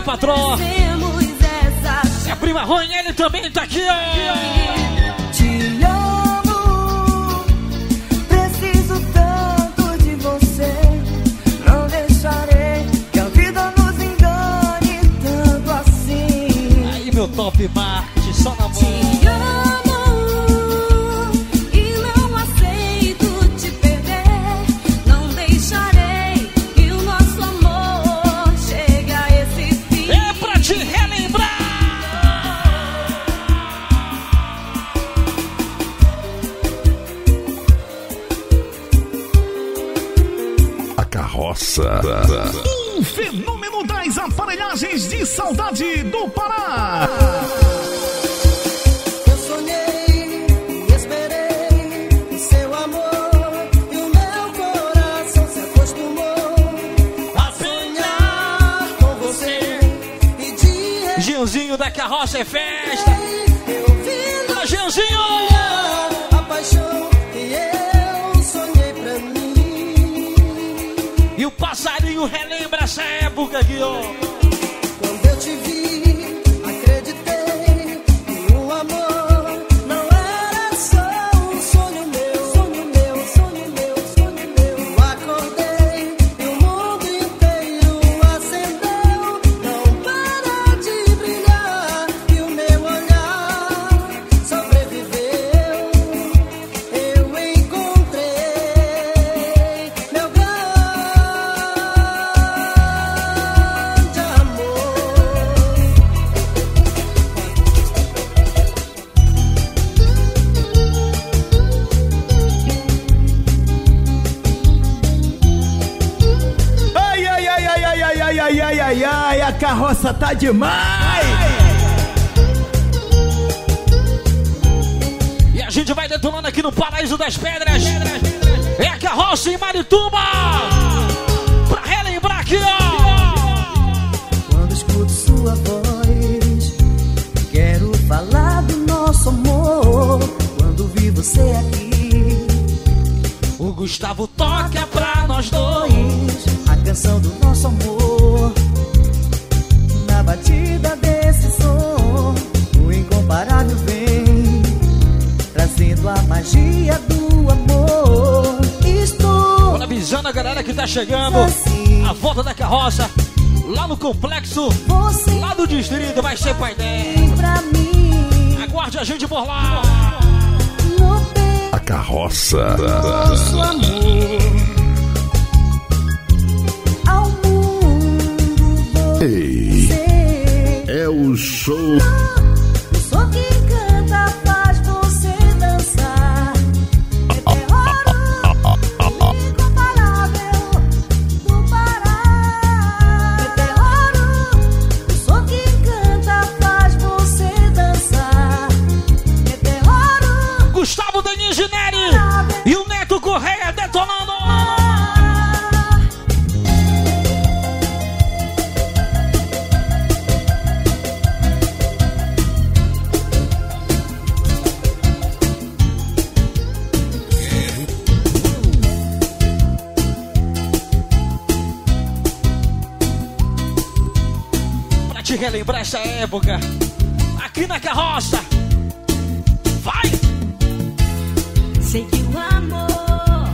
Rafael, ele é patrão. E a prima Rony, ele também tá aqui, ó. Te amo, preciso tanto de você. Não deixarei que a vida nos engane tanto assim. Aí, meu top Marte, só na mão. Aparelhagens de saudade do Pará. Eu sonhei e esperei em seu amor e o meu coração se acostumou a sonhar com você e de Gilzinho da Carroça é festa. Alô, Gilzinho! a paixão que eu sonhei pra mim. E o passarinho relembra essa época aqui, a carroça tá demais! E a gente vai detonando aqui no Paraíso das Pedras. É a Carroça em Marituba. Pra relembrar aqui, ó. Quando escuto sua voz, quero falar do nosso amor. Quando vi você aqui, o Gustavo toca pra nós dois. A canção do nosso amor, batida desse som, o incomparável vem, trazendo a magia do amor. Estou Bora avisando a galera que tá chegando. A volta da carroça. Lá no complexo. Lá do distrito vai ser painel. pra mim, Aguarde a gente por lá. A carroça. nosso amor. Ao mundo Ei, o show. Te relembrar essa época, aqui na carroça. Vai! Sei que o amor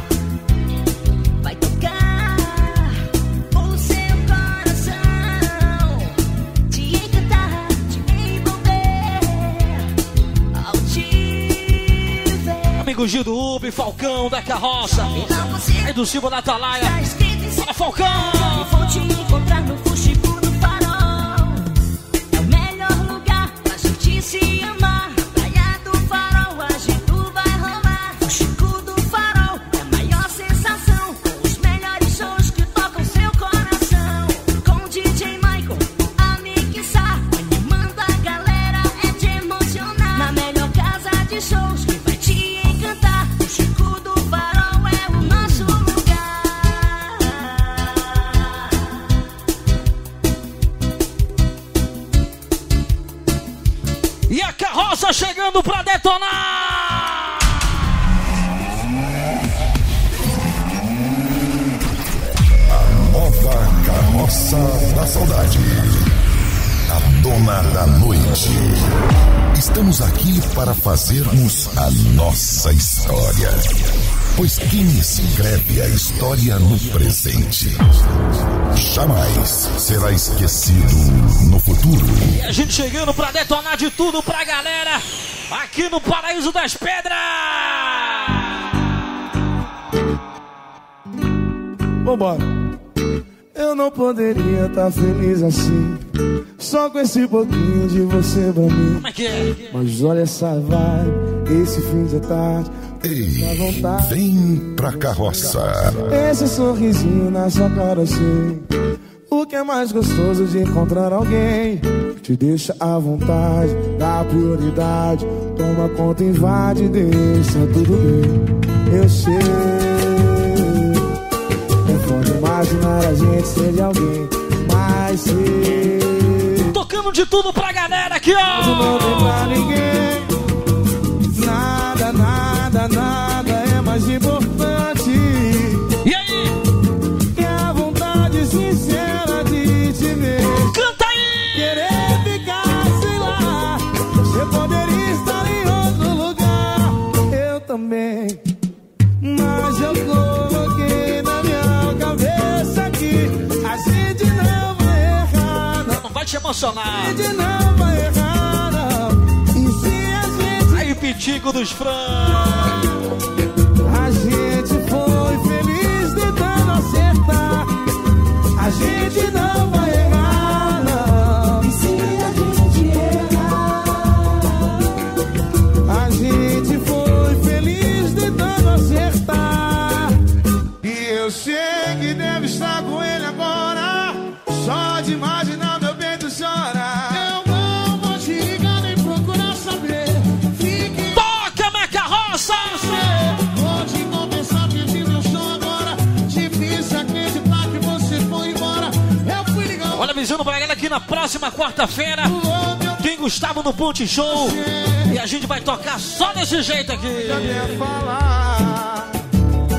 vai tocar o seu coração, te encantar, te envolver ao te ver. amigo Gil do Ubi, Falcão da Carroça. Aí do Silva da Atalaia. Fala, Falcão! Carroça da Saudade. A dona da noite. Estamos aqui para fazermos a nossa história. Pois quem escreve a história no presente jamais será esquecido no futuro. E a gente chegando pra detonar de tudo pra galera aqui no Paraíso das Pedras! Vambora. Eu não poderia estar feliz assim. Só com esse pouquinho de você pra mim. Como é que é? Mas olha essa vibe, esse fim de tarde. Ei, vem pra carroça. Esse sorrisinho na sua cara, eu sei. O que é mais gostoso de encontrar alguém que te deixa à vontade, dá prioridade, toma conta, invade, deixa tudo bem. Eu sei. Imaginar a gente ser de alguém, mas sei. Tocando de tudo pra galera aqui, Não ó! tem pra ninguém. Nada, nada, nada a gente Aí, Pitico dos frangos. A gente foi feliz tentando acertar. A gente não vai avisando pra galera que na próxima quarta-feira tem Gustavo no Ponte Show. E a gente vai tocar só desse jeito aqui. Pode até falar,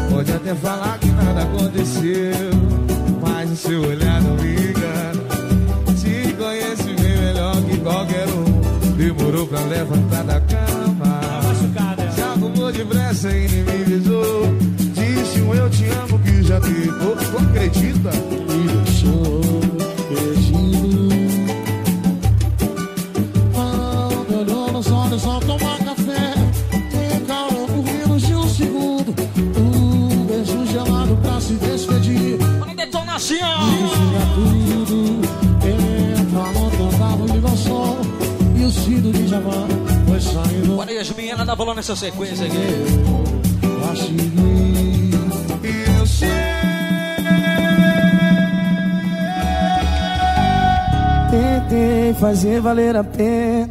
pode até falar que nada aconteceu, mas o seu olhar não me engana. Te conheço bem melhor que qualquer um. Demorou pra levantar da cama. Se arrumou depressa e me avisou. Disse um eu te amo que já. Tu acredita? O Cido de Javan foi saindo. Olha aí, as meninas da bola nessa sequência aqui. Eu cheguei. Eu sei. Tentei fazer valer a pena.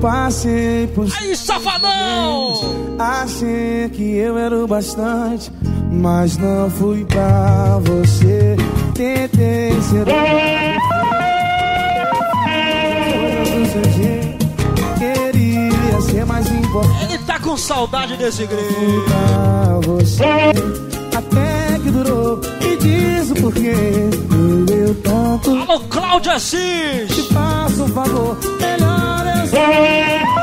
Passei por Aí, safadão! Achei que eu era o bastante, mas não fui pra você. Tentei ser Ele tá com saudade desse você. Até que durou, me diz o porquê. Eu tanto Alô, Cláudia Assis! te faço um favor, melhor eu sei.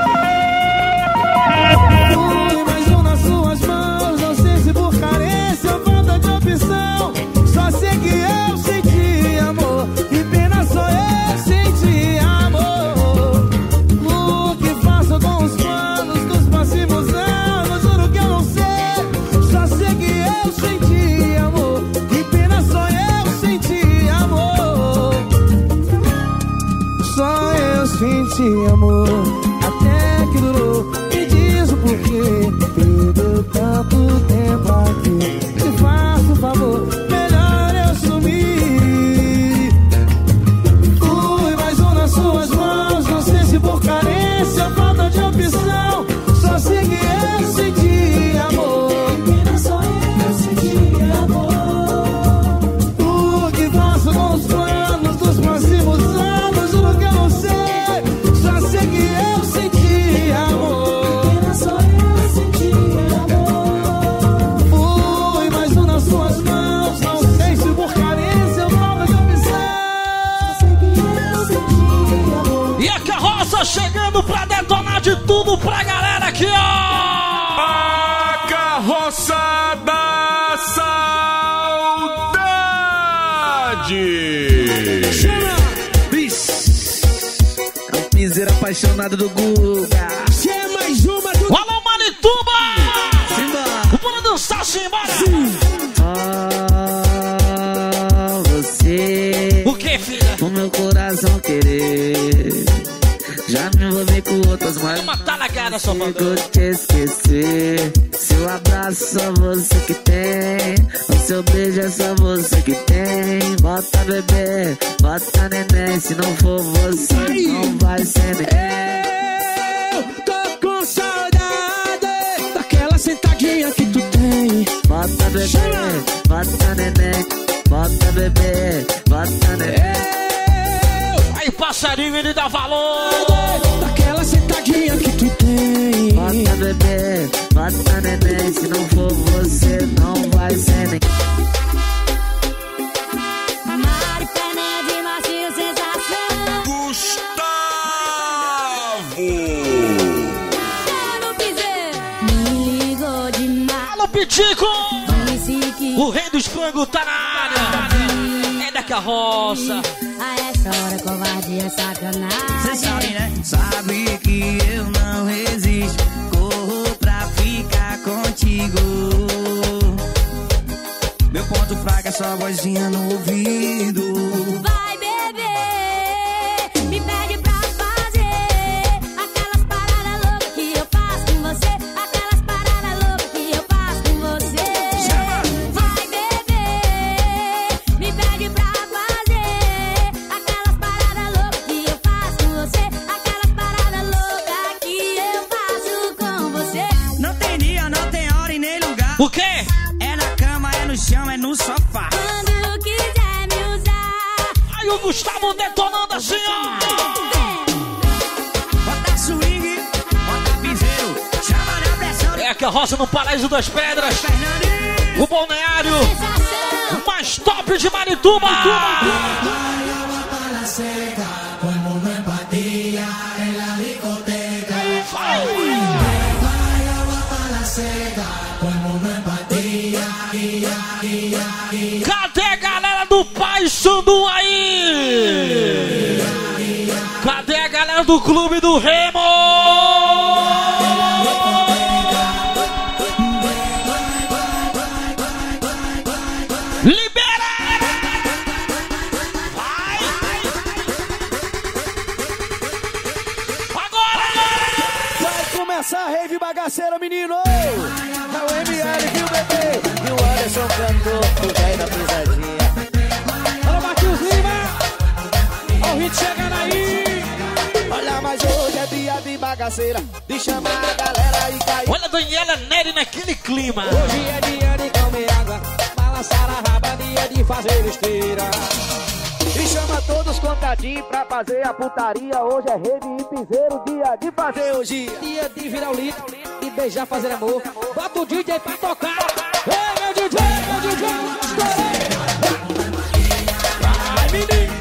Tudo pra galera aqui, ó. A carroça da saudade. Chama! É um piseiro apaixonado do Guga. Só Consigo te esquecer. Seu abraço só você que tem. O seu beijo é só você que tem. Bota bebê, bota neném. Se não for você, não vai ser neném. Eu tô com saudade daquela sentadinha que tu tem. Bota bebê, bota neném. Bota bebê, bota neném. Aí, passarinho, ele dá valor. Daquela sentadinha que tu tem. Bota bebê, bota neném. Se não for você, não vai ser nem. Mari Fernandes, macio sensação. Gustavo. piseiro. Me ligou demais. Alô, Pitico! O rei dos frangos tá na área. É da carroça. a essa hora covardia é sacanagem. Cê sabe, né? Sabe que eu não resisto. Corro pra ficar contigo. Meu ponto fraco é sua vozinha no ouvido. Pressão. A carroça no Paraíso das Pedras. O balneário mais top de Marituba. Cadê a galera do Pai Sandu aí? Cadê a galera do Clube do Remo? Bagaceira, de chamar a galera e cair. Olha a Daniela Neri naquele clima. Hoje é dia de água, balançar a raba, dia de fazer besteira. E chama todos os contatinhos pra fazer a putaria. Hoje é rede e piseiro, dia de fazer hoje. Dia de virar o litro e beijar, fazer amor. Bota o DJ pra tocar! Ei, meu DJ, meu DJ! estourei! Vai, menino!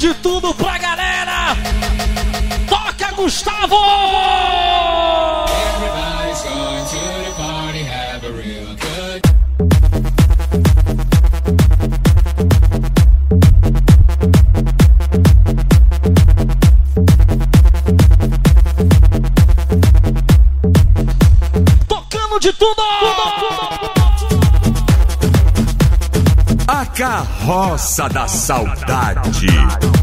De tudo pra galera. Toca, Gustavo! Carroça da saudade.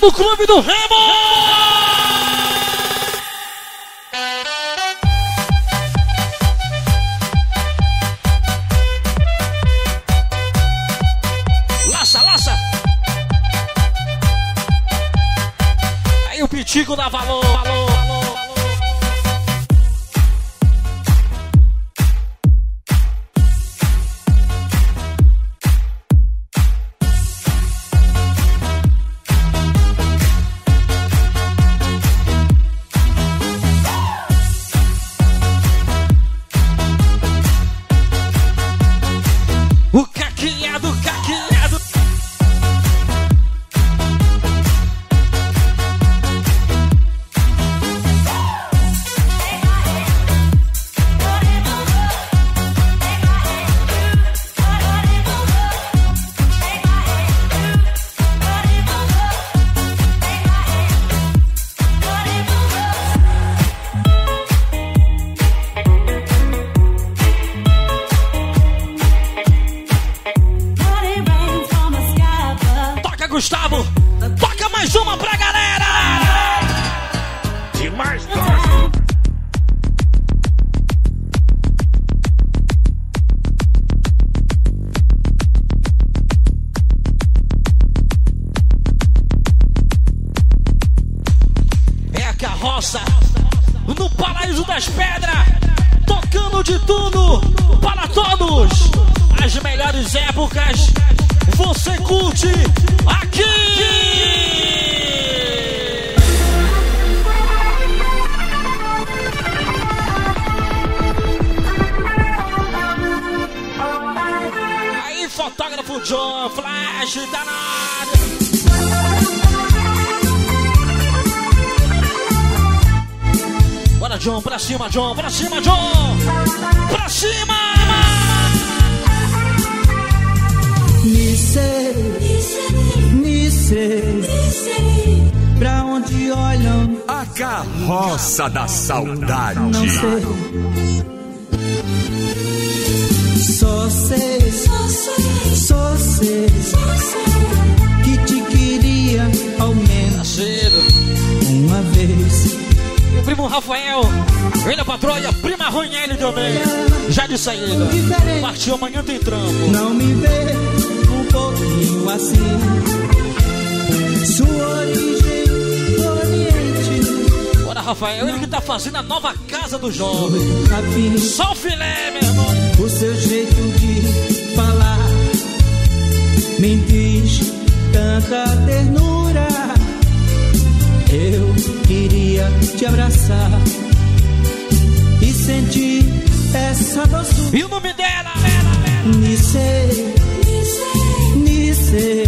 Do Clube do Remo! A carroça no paraíso das pedras, tocando de tudo para todos. As melhores épocas você curte aqui. Aí, fotógrafo John Flash danado. Bora, John, pra cima, John, pra cima, John! Pra cima! Nice, Nice, pra onde olham, A carroça da saudade. não sei. Só sei, só sei, que te Meu primo Rafael, ele é patroa e a prima Ronhele também. Já de saída. Partiu amanhã tem trampo. Não me vê um pouquinho assim. Sua origem oriente. Bora, Rafael, ele que tá fazendo a nova casa do jovem. Só o filé, meu irmão. o seu jeito de falar me diz tanta ternura. Eu queria te abraçar e sentir essa doçura. E o nome dela? Nice, Nice,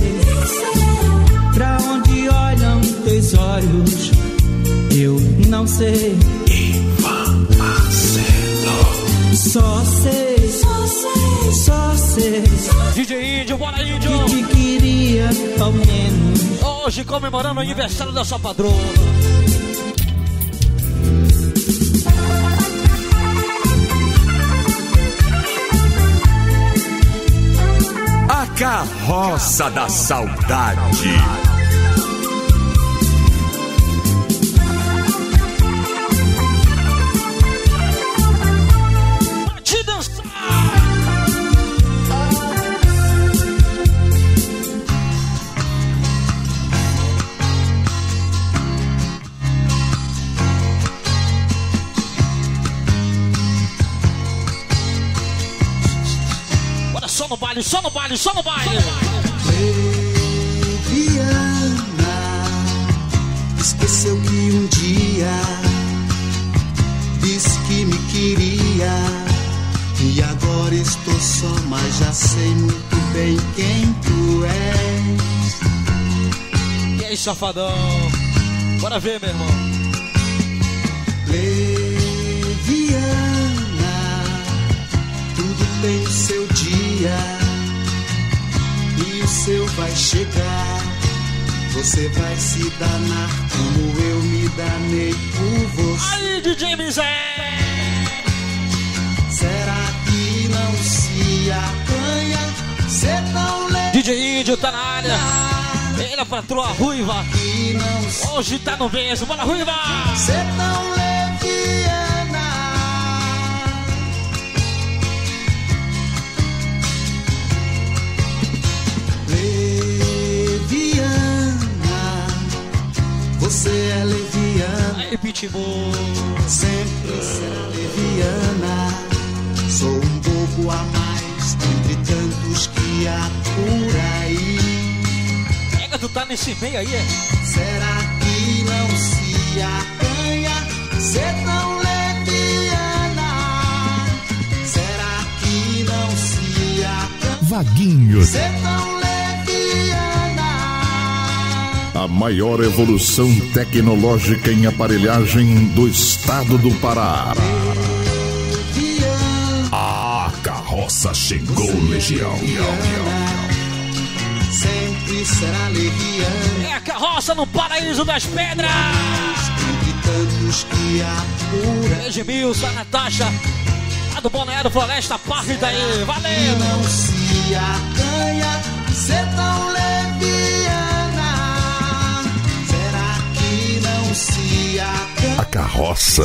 pra onde olham teus olhos, eu não sei. Só sei, só sei DJ Índio, bora Índio. que te queria ao menos Hoje comemorando o aniversário da sua padrona. A carroça da saudade. Baile, só no baile, só no baile. Viana esqueceu que um dia disse que me queria E agora estou só, mas já sei muito bem quem tu és. E aí, safadão? Bora ver, meu irmão. Leviana, tudo tem o seu dia seu vai chegar. Você vai se danar como eu me danei por você. Aí, DJ Mizé! Será que não se acanha? Ser tão leve DJ Índio tá na área. Ele é patroa ruiva. Hoje tá no beijo. Bora, ruiva! Ser tão leviana. Você é leviana. Aí, Pitbull. Sempre será leviana. Sou um bobo a mais entre tantos que há por aí. Pega, tu tá nesse meio aí, é? Será que não se acanha ser tão leviana? Será que não se acanha Vaguinho. ser tão leviana? A maior evolução tecnológica em aparelhagem do estado do Pará. A carroça chegou, Legião. Sempre será leviana. É a carroça no paraíso das pedras. Tantos que. Edmilson, Natasha. A do Bonaero Floresta, parte daí. Que Valeu! não se acanha ser tão leviana. A carroça.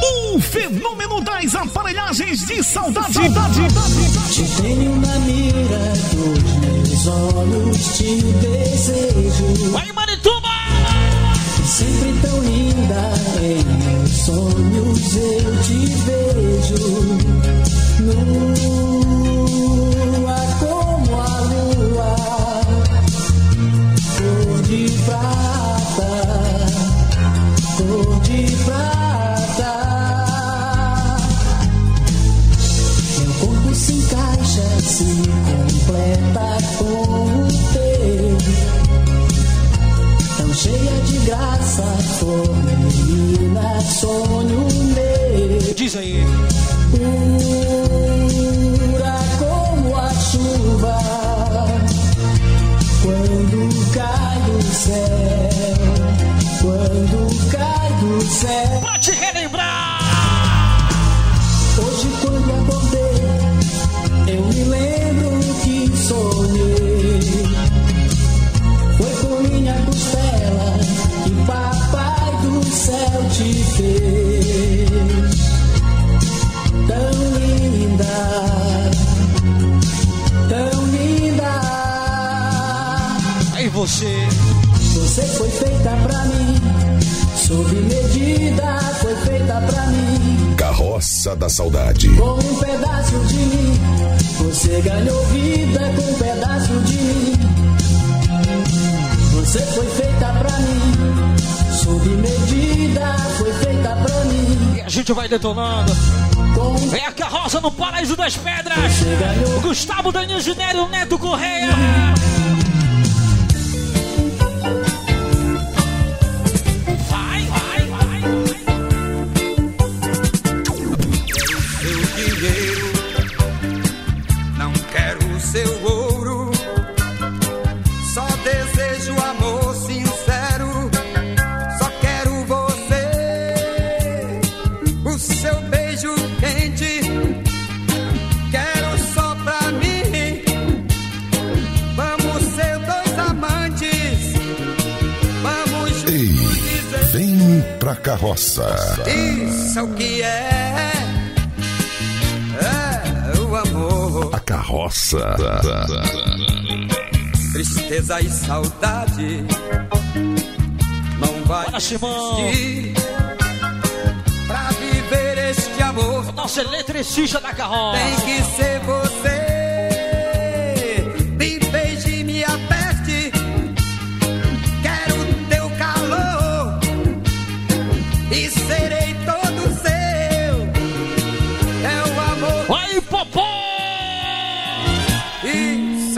O fenômeno das aparelhagens de saudade. Te tenho na mira dos meus olhos, te desejo. Vai! Sempre tão linda em meus sonhos eu te vejo. Nua como a lua, cor de prata, aí. Pura como a chuva, quando cai do céu, quando cai do céu. Pra saudade. Com um pedaço de mim, você ganhou vida com um pedaço de mim. Você foi feita pra mim, sob medida, foi feita pra mim. E a gente vai detonando. Com Vem a carroça no paraíso das pedras. você ganhou Gustavo Danilo Ginério Neto Correia. Carroça. Tristeza e saudade não vai Bora, existir. Pra viver este amor. Nosso eletricista da carroça. Tem que ser você.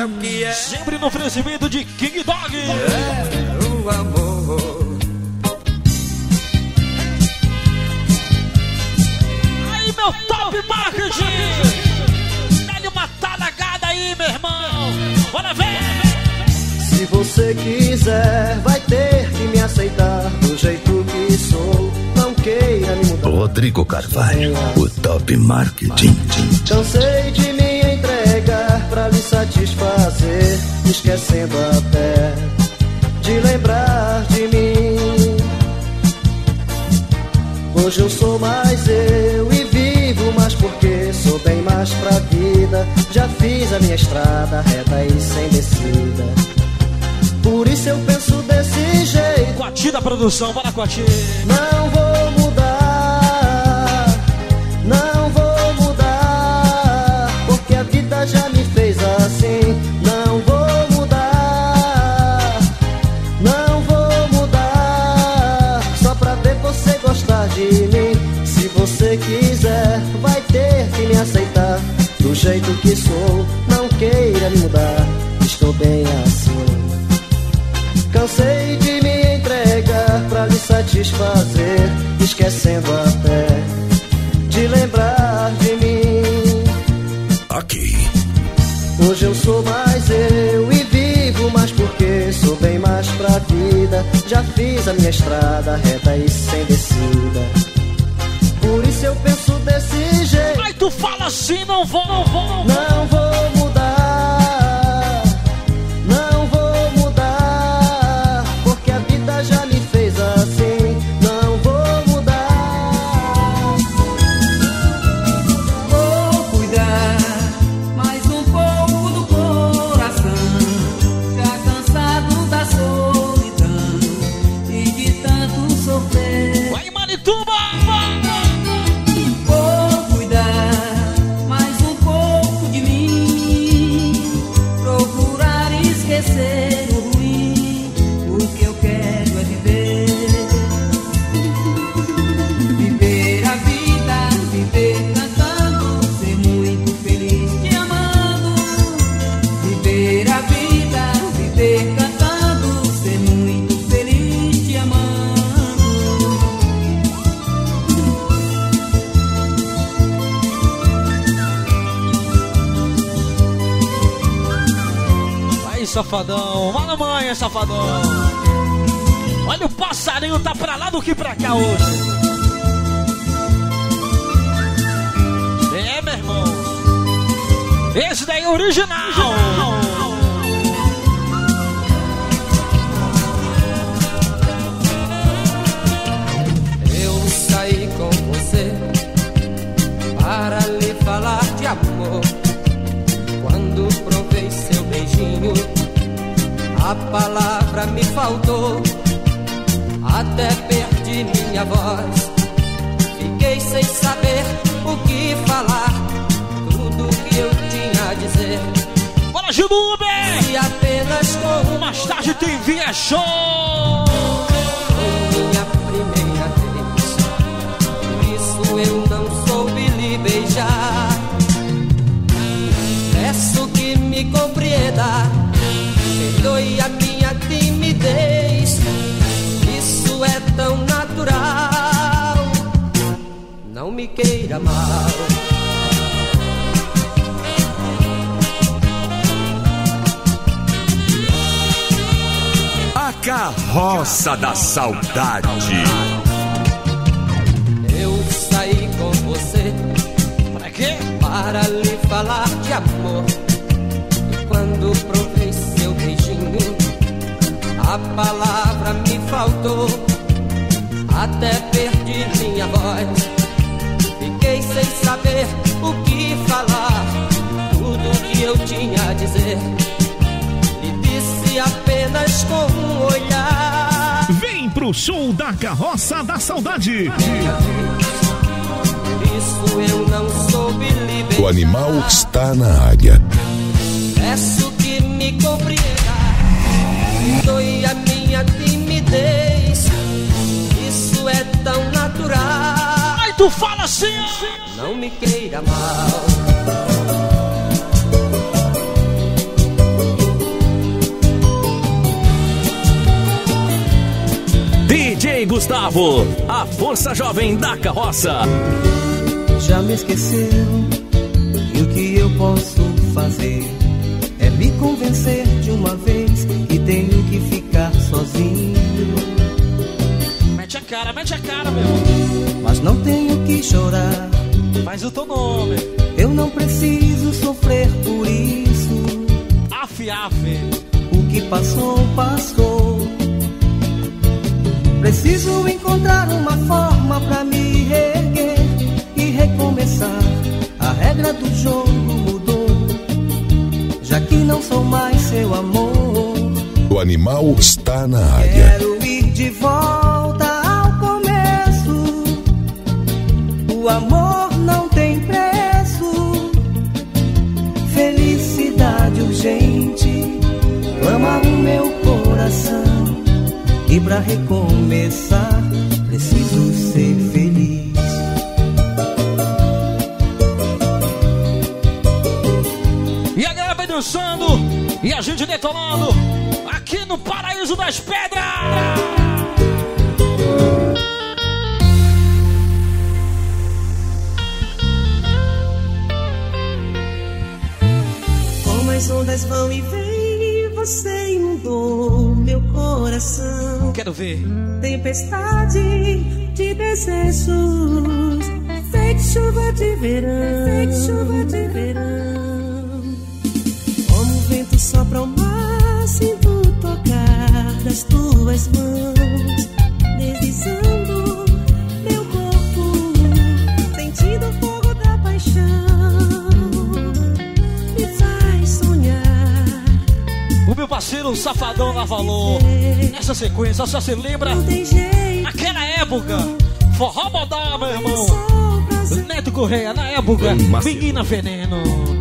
É o que é. Sempre no oferecimento de King Dog. É o amor. Aí, meu top marketing! Dá-lhe uma talagada aí, meu irmão! Bora ver! Se você quiser, vai ter que me aceitar do jeito que sou. Não queira me mudar. Rodrigo Carvalho, o top marketing. Cansei de pra lhe satisfazer, esquecendo até de lembrar de mim. Hoje eu sou mais eu e vivo mais porque sou bem mais pra vida. Já fiz a minha estrada reta e sem descida. Por isso eu penso desse jeito. Coati da produção, bora Coati! Não vou jeito que sou. Não queira me mudar, estou bem assim. Cansei de me entregar pra lhe satisfazer, esquecendo até de lembrar de mim. Aqui. Hoje eu sou mais eu e vivo mais porque sou bem mais pra vida. Já fiz a minha estrada reta e sem descida. Assim, não vou, não vou, não vou. Não amor. E quando provei seu beijinho, a palavra me faltou. Até perdi minha voz. Fiquei sem saber o que falar. Tudo que eu tinha a dizer. E disse apenas com um olhar. Vem pro show da Carroça da Saudade. Por isso eu não soube libertar. O animal está na área. Peço que me compreenda. Doe a minha timidez. Isso é tão natural. Ai, tu fala assim, Não me queira mal. DJ Gustavo, a força jovem da carroça. Já me esqueceu e o que eu posso fazer é me convencer de uma vez que tenho que ficar sozinho. Mete a cara, mete a cara, meu. Mas não tenho que chorar. Faz o teu nome. Eu não preciso sofrer por isso. Afe, afe. O que passou, passou. Preciso encontrar uma forma pra me regra do jogo mudou, já que não sou mais seu amor. O animal está na área. Quero ir de volta ao começo. O amor não tem preço. Felicidade urgente clama o meu coração. E pra recomeçar, preciso ser e a gente detonando aqui no Paraíso das Pedras. Como as ondas vão e vêm, você inundou meu coração. Quero ver. Tempestade de desejos, feito chuva de verão, feito chuva de verão. O vento sopra ao sinto tocar das tuas mãos, deslizando meu corpo, sentindo o fogo da paixão. Me faz sonhar. O meu parceiro Safadão dá valor. Nessa sequência, só se lembra naquela época. Forró modal, meu irmão. Neto Correia, na época. Menina Veneno.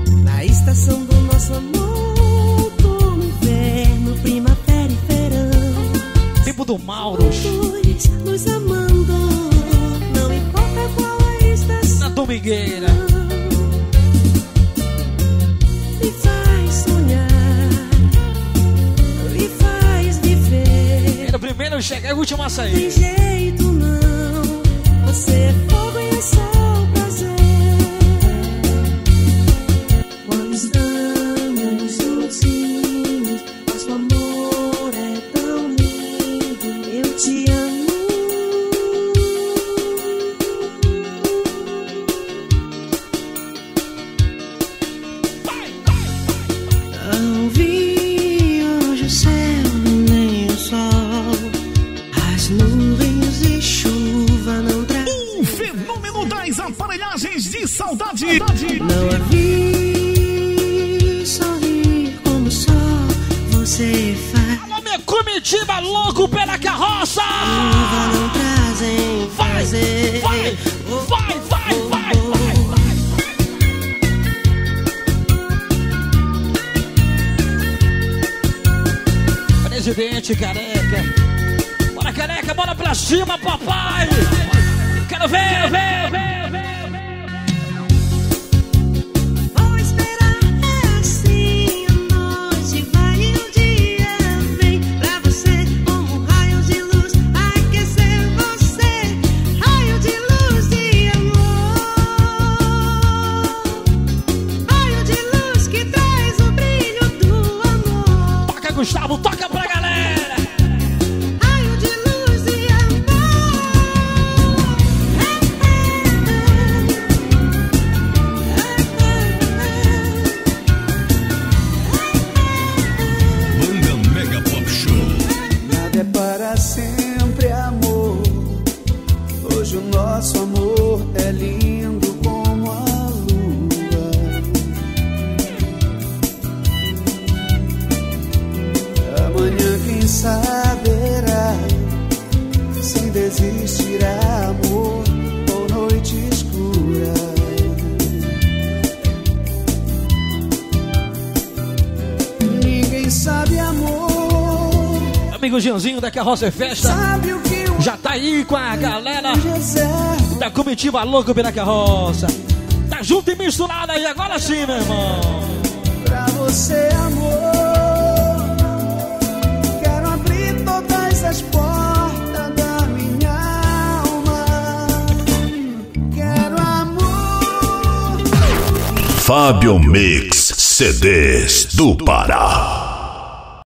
Chegar Gianzinho da Carroça é Festa. Já tá aí com a galera da comitiva louco pela carroça. Tá junto e misturado aí, agora sim, meu irmão. Pra você, amor, quero abrir todas as portas da minha alma. Quero amor. Fábio Mix CDs do Pará.